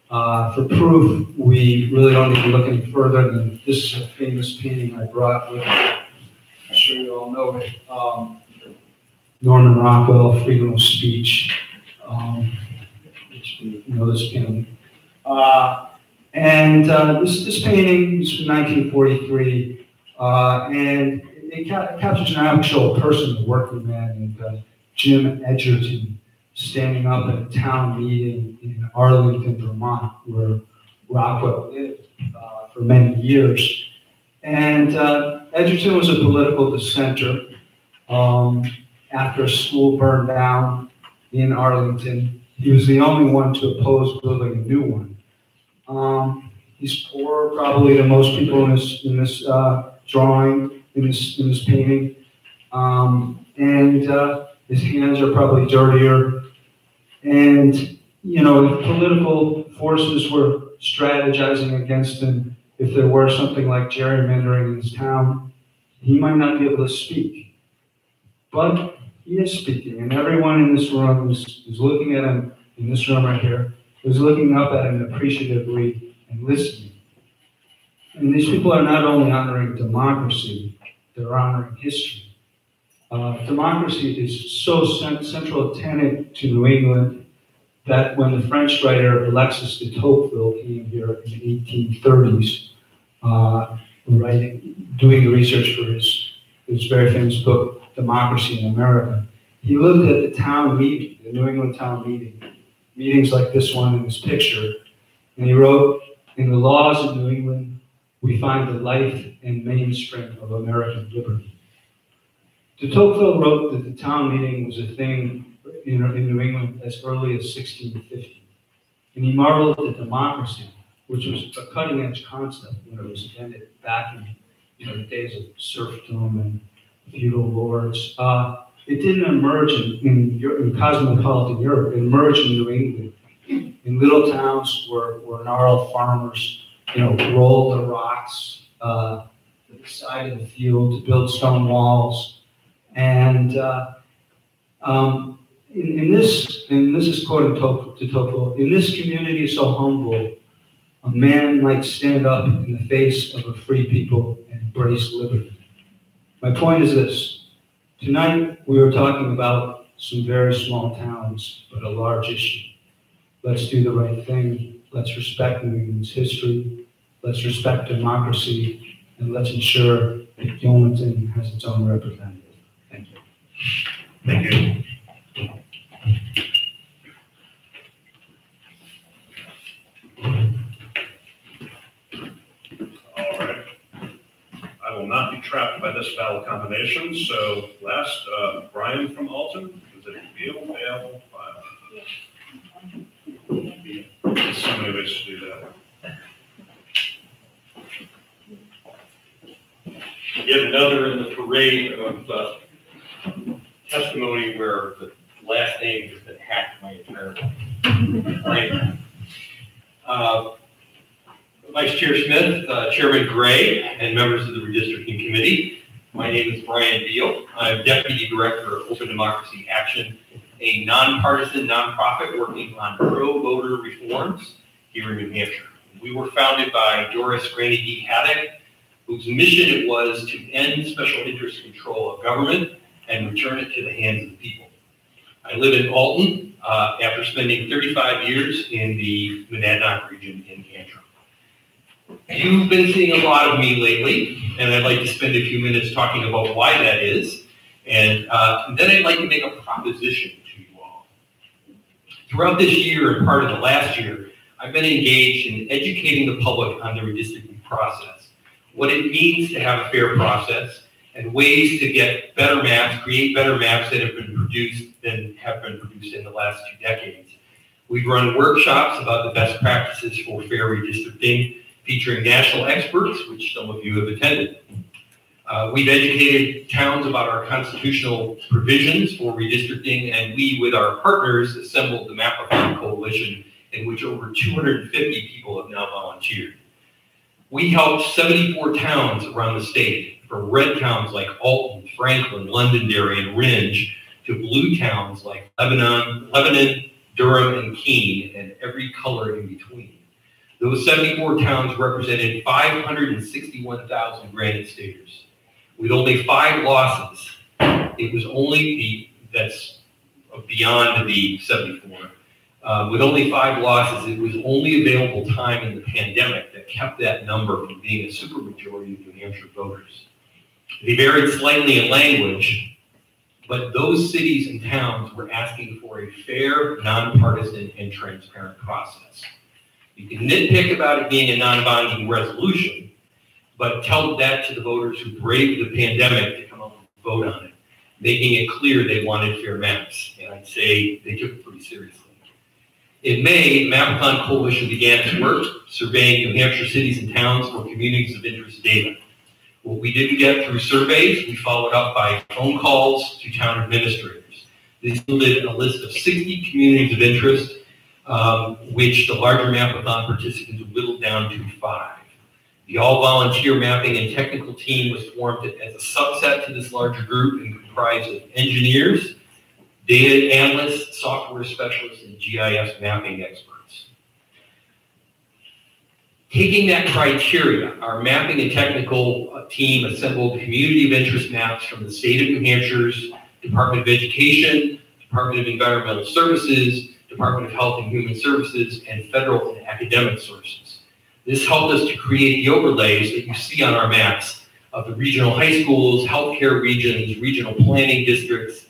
Uh, for proof, we really don't need to look any further than this is a famous painting I brought with me. I'm sure you all know it. Um, Norman Rockwell, freedom of speech. Um, you know this painting. Uh, and uh, this, this painting is from 1943, uh, and it, ca- captures an actual person, a working man named uh, Jim Edgerton, standing up at a town meeting in Arlington, Vermont, where Rockwell lived uh, for many years. And uh, Edgerton was a political dissenter. Um, after a school burned down in Arlington, he was the only one to oppose building a new one. Um, he's poor, probably to most people in this in this uh, drawing, in this in this painting, um, and uh, his hands are probably dirtier. And you know, political forces were strategizing against him, if there were something like gerrymandering in his town, he might not be able to speak. But he is speaking, and everyone in this room is, is looking at him in this room right here, is looking up at him appreciatively and listening. And these people are not only honoring democracy, they're honoring history. Uh, democracy is so cent- central a tenet to New England that when the French writer Alexis de Tocqueville came here in the 1830s, uh, writing, doing the research for his, his very famous book, democracy in America. He looked at the town meeting, the New England town meeting, meetings like this one in this picture, and he wrote, in the laws of New England, we find the life and mainspring of American liberty. De Tocqueville wrote that the town meeting was a thing in, in New England as early as 1650. And he marveled at democracy, which was a cutting edge concept when it was invented back in you know, the days of serfdom and feudal lords. Uh, it didn't emerge in, in, in, cosmopolitan Europe, it emerged in New England. In little towns where, where gnarled farmers, you know, rolled the rocks uh, to the side of the field to build stone walls. And uh, um, in, in, this, and this is quoting de Tocqueville, in this community so humble, a man might stand up in the face of a free people and embrace liberty. My point is this. Tonight, we are talking about some very small towns, but a large issue. Let's do the right thing. Let's respect New England's history. Let's respect democracy. And let's ensure that Gilmanton has its own representative. Thank you. Thank you. All right. I will not be trapped by this valid combination, so last, uh, Brian from Alton, is it Beal, Bale, File? There's so many ways to do that. Yet another in the parade of uh, testimony where the last name has been hacked my entire brain. Uh, Vice Chair Smith, uh, Chairman Gray, and members of the redistricting committee. My name is Brian Beal. I'm Deputy Director of Open Democracy Action, a nonpartisan nonprofit working on pro-voter reforms here in New Hampshire. We were founded by Doris Graney Haddock, whose mission it was to end special interest control of government and return it to the hands of the people. I live in Alton uh, after spending 35 years in the Monadnock region in Antrim. You've been seeing a lot of me lately, and I'd like to spend a few minutes talking about why that is. And, uh, then I'd like to make a proposition to you all. Throughout this year and part of the last year, I've been engaged in educating the public on the redistricting process, what it means to have a fair process, and ways to get better maps, create better maps that have been produced than have been produced in the last two decades. We've run workshops about the best practices for fair redistricting, featuring national experts, which some of you have attended. Uh, we've educated towns about our constitutional provisions for redistricting, and we, with our partners, assembled the Map Mapathon Coalition, in which over 250 people have now volunteered. We helped 74 towns around the state, from red towns like Alton, Franklin, Londonderry, and Rindge, to blue towns like Lebanon, Lebanon, Durham, and Keene, and every color in between. Those 74 towns represented 561,000 granite staters. With only five losses, it was only the, that's beyond the 74. Uh, with only five losses, it was only available time in the pandemic that kept that number from being a supermajority of New Hampshire voters. They varied slightly in language, but those cities and towns were asking for a fair, nonpartisan, and transparent process. You can nitpick about it being a non-binding resolution, but tell that to the voters who braved the pandemic to come up and vote on it, making it clear they wanted fair maps. And I'd say they took it pretty seriously. In May, Mapathon Coalition began its work surveying New Hampshire cities and towns for communities of interest data. What we didn't get through surveys, we followed up by phone calls to town administrators. This yielded a list of 60 communities of interest um, which the larger Mapathon participants whittled down to five. The all-volunteer mapping and technical team was formed as a subset to this larger group and comprised of engineers, data analysts, software specialists, and GIS mapping experts. Taking that criteria, our mapping and technical uh, team assembled community of interest maps from the state of New Hampshire's Department of Education, Department of Environmental Services, Department of Health and Human Services, and federal and academic sources. This helped us to create the overlays that you see on our maps of the regional high schools, healthcare regions, regional planning districts,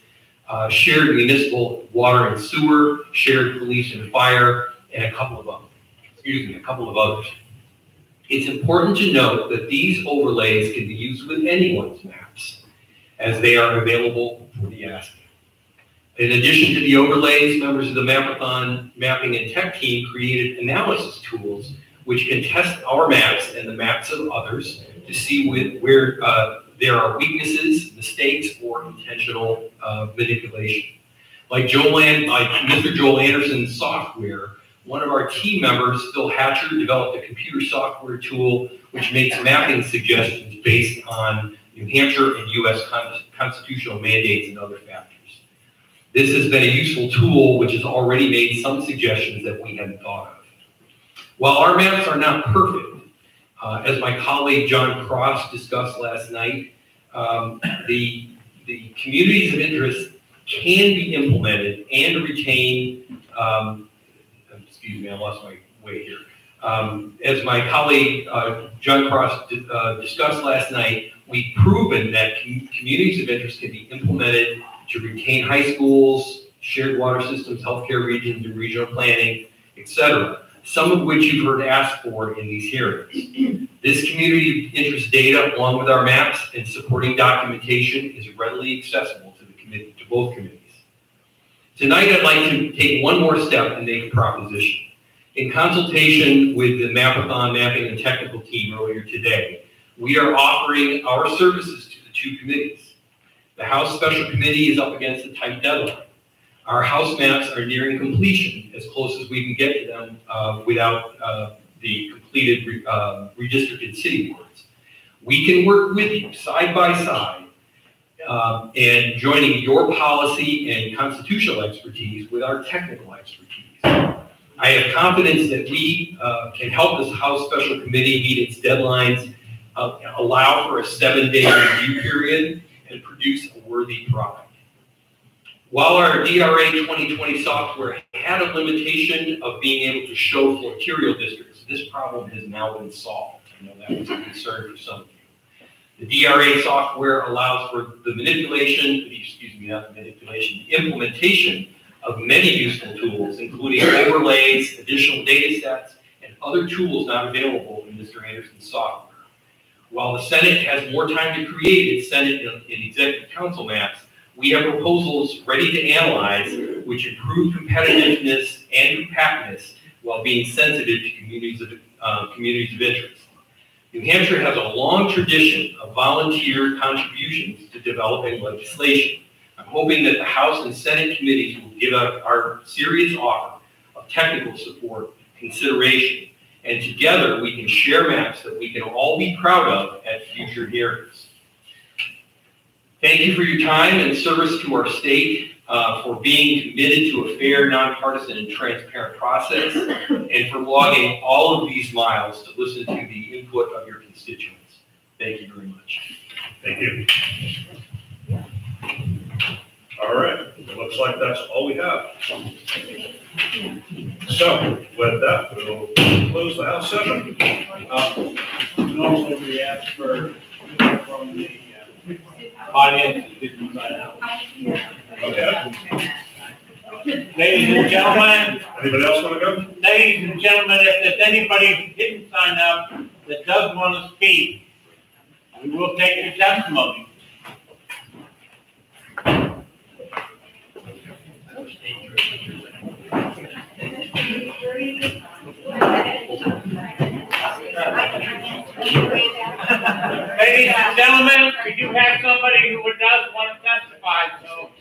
uh, shared municipal water and sewer, shared police and fire, and a couple of others, excuse me, a couple of others. It's important to note that these overlays can be used with anyone's maps, as they are available for the asking. In addition to the overlays, members of the Mapathon Mapping and Tech team created analysis tools which can test our maps and the maps of others to see with, where uh, there are weaknesses, mistakes, or intentional uh, manipulation. Like Joel, An- like Mr. Joel Anderson's software, one of our team members, Phil Hatcher, developed a computer software tool which makes mapping suggestions based on New Hampshire and U.S. con- constitutional mandates and other factors. This has been a useful tool which has already made some suggestions that we hadn't thought of. While our maps are not perfect, uh, as my colleague John Cross discussed last night, um, the, the communities of interest can be implemented and retain, um, excuse me, I lost my way here. Um, as my colleague uh, John Cross uh, discussed last night, we've proven that com- communities of interest can be implemented to retain high schools, shared water systems, healthcare regions, and regional planning, et cetera, some of which you've heard asked for in these hearings. <clears throat> This community interest data, along with our maps and supporting documentation, is readily accessible to the committee, to both committees. Tonight, I'd like to take one more step and make a proposition. In consultation with the Mapathon Mapping and Technical Team earlier today, we are offering our services to the two committees. The House Special Committee is up against a tight deadline. Our House maps are nearing completion, as close as we can get to them uh, without uh, the completed re- uh, redistricted city boards. We can work with you side by side um, and joining your policy and constitutional expertise with our technical expertise. I have confidence that we uh, can help this House Special Committee meet its deadlines, uh, allow for a seven-day review period, and produce a worthy product. While our DRA 2020 software had a limitation of being able to show floterial districts, this problem has now been solved. I know that was a concern for some of you. The DRA software allows for the manipulation, excuse me, not the manipulation, the implementation of many useful tools, including overlays, additional data sets, and other tools not available in Mr. Anderson's software. While the Senate has more time to create its Senate and Executive Council maps, we have proposals ready to analyze which improve competitiveness and compactness while being sensitive to communities of, uh, communities of interest. New Hampshire has a long tradition of volunteer contributions to developing legislation. I'm hoping that the House and Senate committees will give our serious offer of technical support, consideration, and together we can share maps that we can all be proud of at future hearings. Thank you for your time and service to our state, uh, for being committed to a fair, nonpartisan, and transparent process, and for logging all of these miles to listen to the input of your constituents. Thank you very much. Thank you. All right, it looks like that's all we have. So with that, we'll close the house session. Uh, Normally, we ask for, from the uh, audience, to sign out. Okay. Ladies and gentlemen, Anybody else want to go? ladies and gentlemen, if there's anybody who didn't sign up that does want to speak, we will take your testimony. Ladies and gentlemen, we do have somebody who does want to testify, so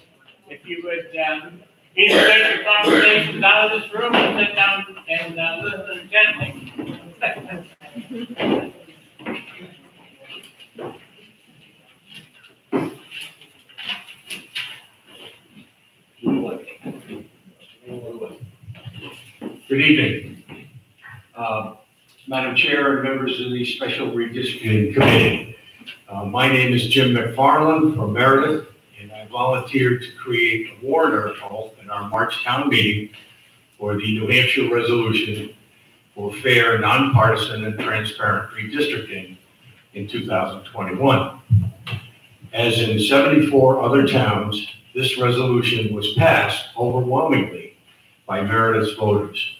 if you would, um, take your conversations out of this room and sit down and, uh, listen gently. <laughs> Good evening. Uh, Madam Chair and members of the Special Redistricting Committee. Uh, My name is Jim McFarland from Meredith, and I volunteered to create a warrant article in our March town meeting for the New Hampshire resolution for fair, nonpartisan, and transparent redistricting in 2021. As in 74 other towns, this resolution was passed overwhelmingly by Meredith's voters.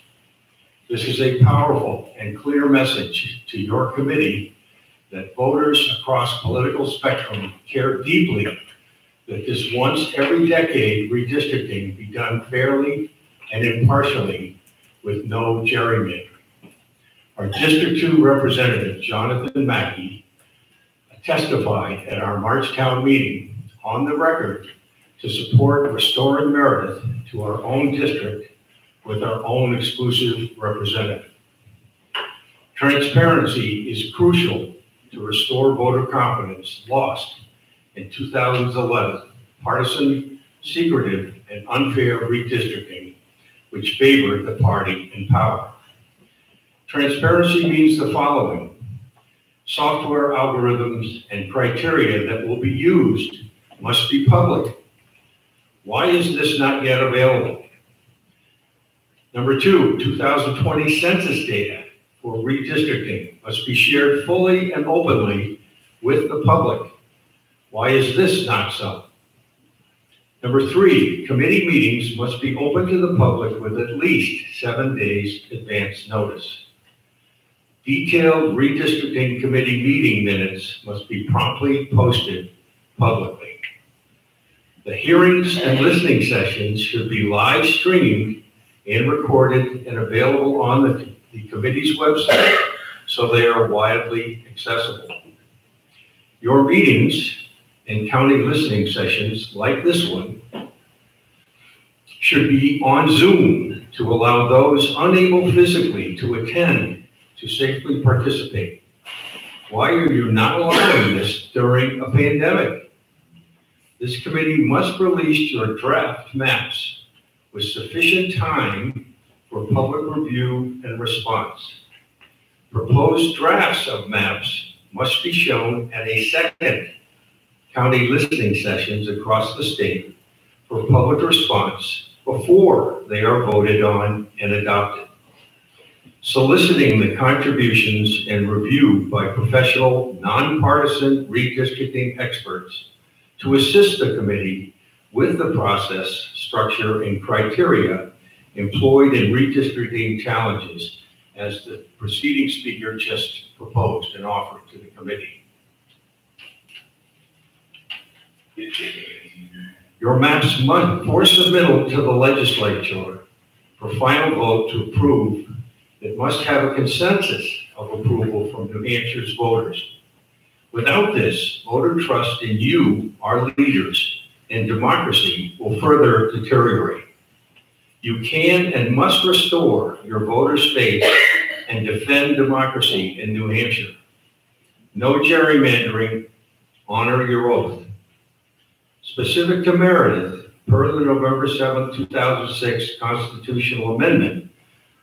This is a powerful and clear message to your committee that voters across political spectrum care deeply that this once every decade redistricting be done fairly and impartially with no gerrymandering. Our District Two Representative, Jonathan Mackey, testified at our March town meeting on the record to support restoring Meredith to our own district with our own exclusive representative. Transparency is crucial to restore voter confidence lost in 2011 partisan, secretive, and unfair redistricting which favored the party in power. Transparency means the following. Software algorithms and criteria that will be used must be public. Why is this not yet available? Number two, 2020 census data for redistricting must be shared fully and openly with the public. Why is this not so? Number three, committee meetings must be open to the public with at least seven days advance notice. Detailed redistricting committee meeting minutes must be promptly posted publicly. The hearings and listening sessions should be live streamed and recorded and available on the, the committee's website so they are widely accessible. Your meetings and county listening sessions like this one should be on Zoom to allow those unable physically to attend to safely participate. Why are you not allowing this during a pandemic? This committee must release your draft maps with sufficient time for public review and response. Proposed drafts of maps must be shown at a second county listening sessions across the state for public response before they are voted on and adopted. Soliciting the contributions and review by professional, nonpartisan redistricting experts to assist the committee with the process, structure, and criteria employed in redistricting challenges as the preceding speaker just proposed and offered to the committee. Your maps must, for submittal to the legislature for final vote to approve, it must have a consensus of approval from New Hampshire's voters. Without this, voter trust in you, our leaders, and democracy will further deteriorate. You can and must restore your voters' faith and defend democracy in New Hampshire. No gerrymandering, honor your oath. Specific to Meredith, per the November 7, 2006 constitutional amendment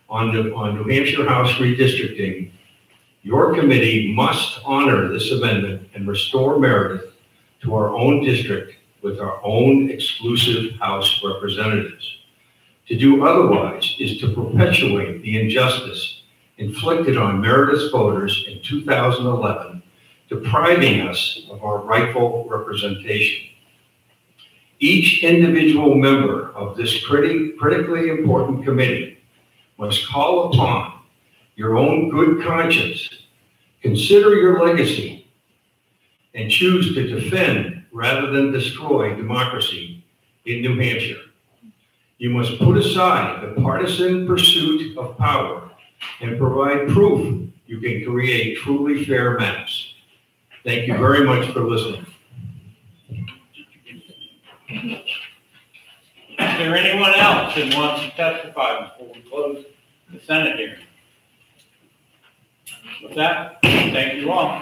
on, the, on New Hampshire House redistricting, your committee must honor this amendment and restore Meredith to our own district with our own exclusive House representatives. To do otherwise is to perpetuate the injustice inflicted on Meredith's voters in 2011, depriving us of our rightful representation. Each individual member of this pretty, critically important committee must call upon your own good conscience, consider your legacy, and choose to defend rather than destroy democracy in New Hampshire. You must put aside the partisan pursuit of power and provide proof you can create truly fair maps. Thank you very much for listening. Is there anyone else that wants to testify before we close the Senate hearing? With that, thank you all.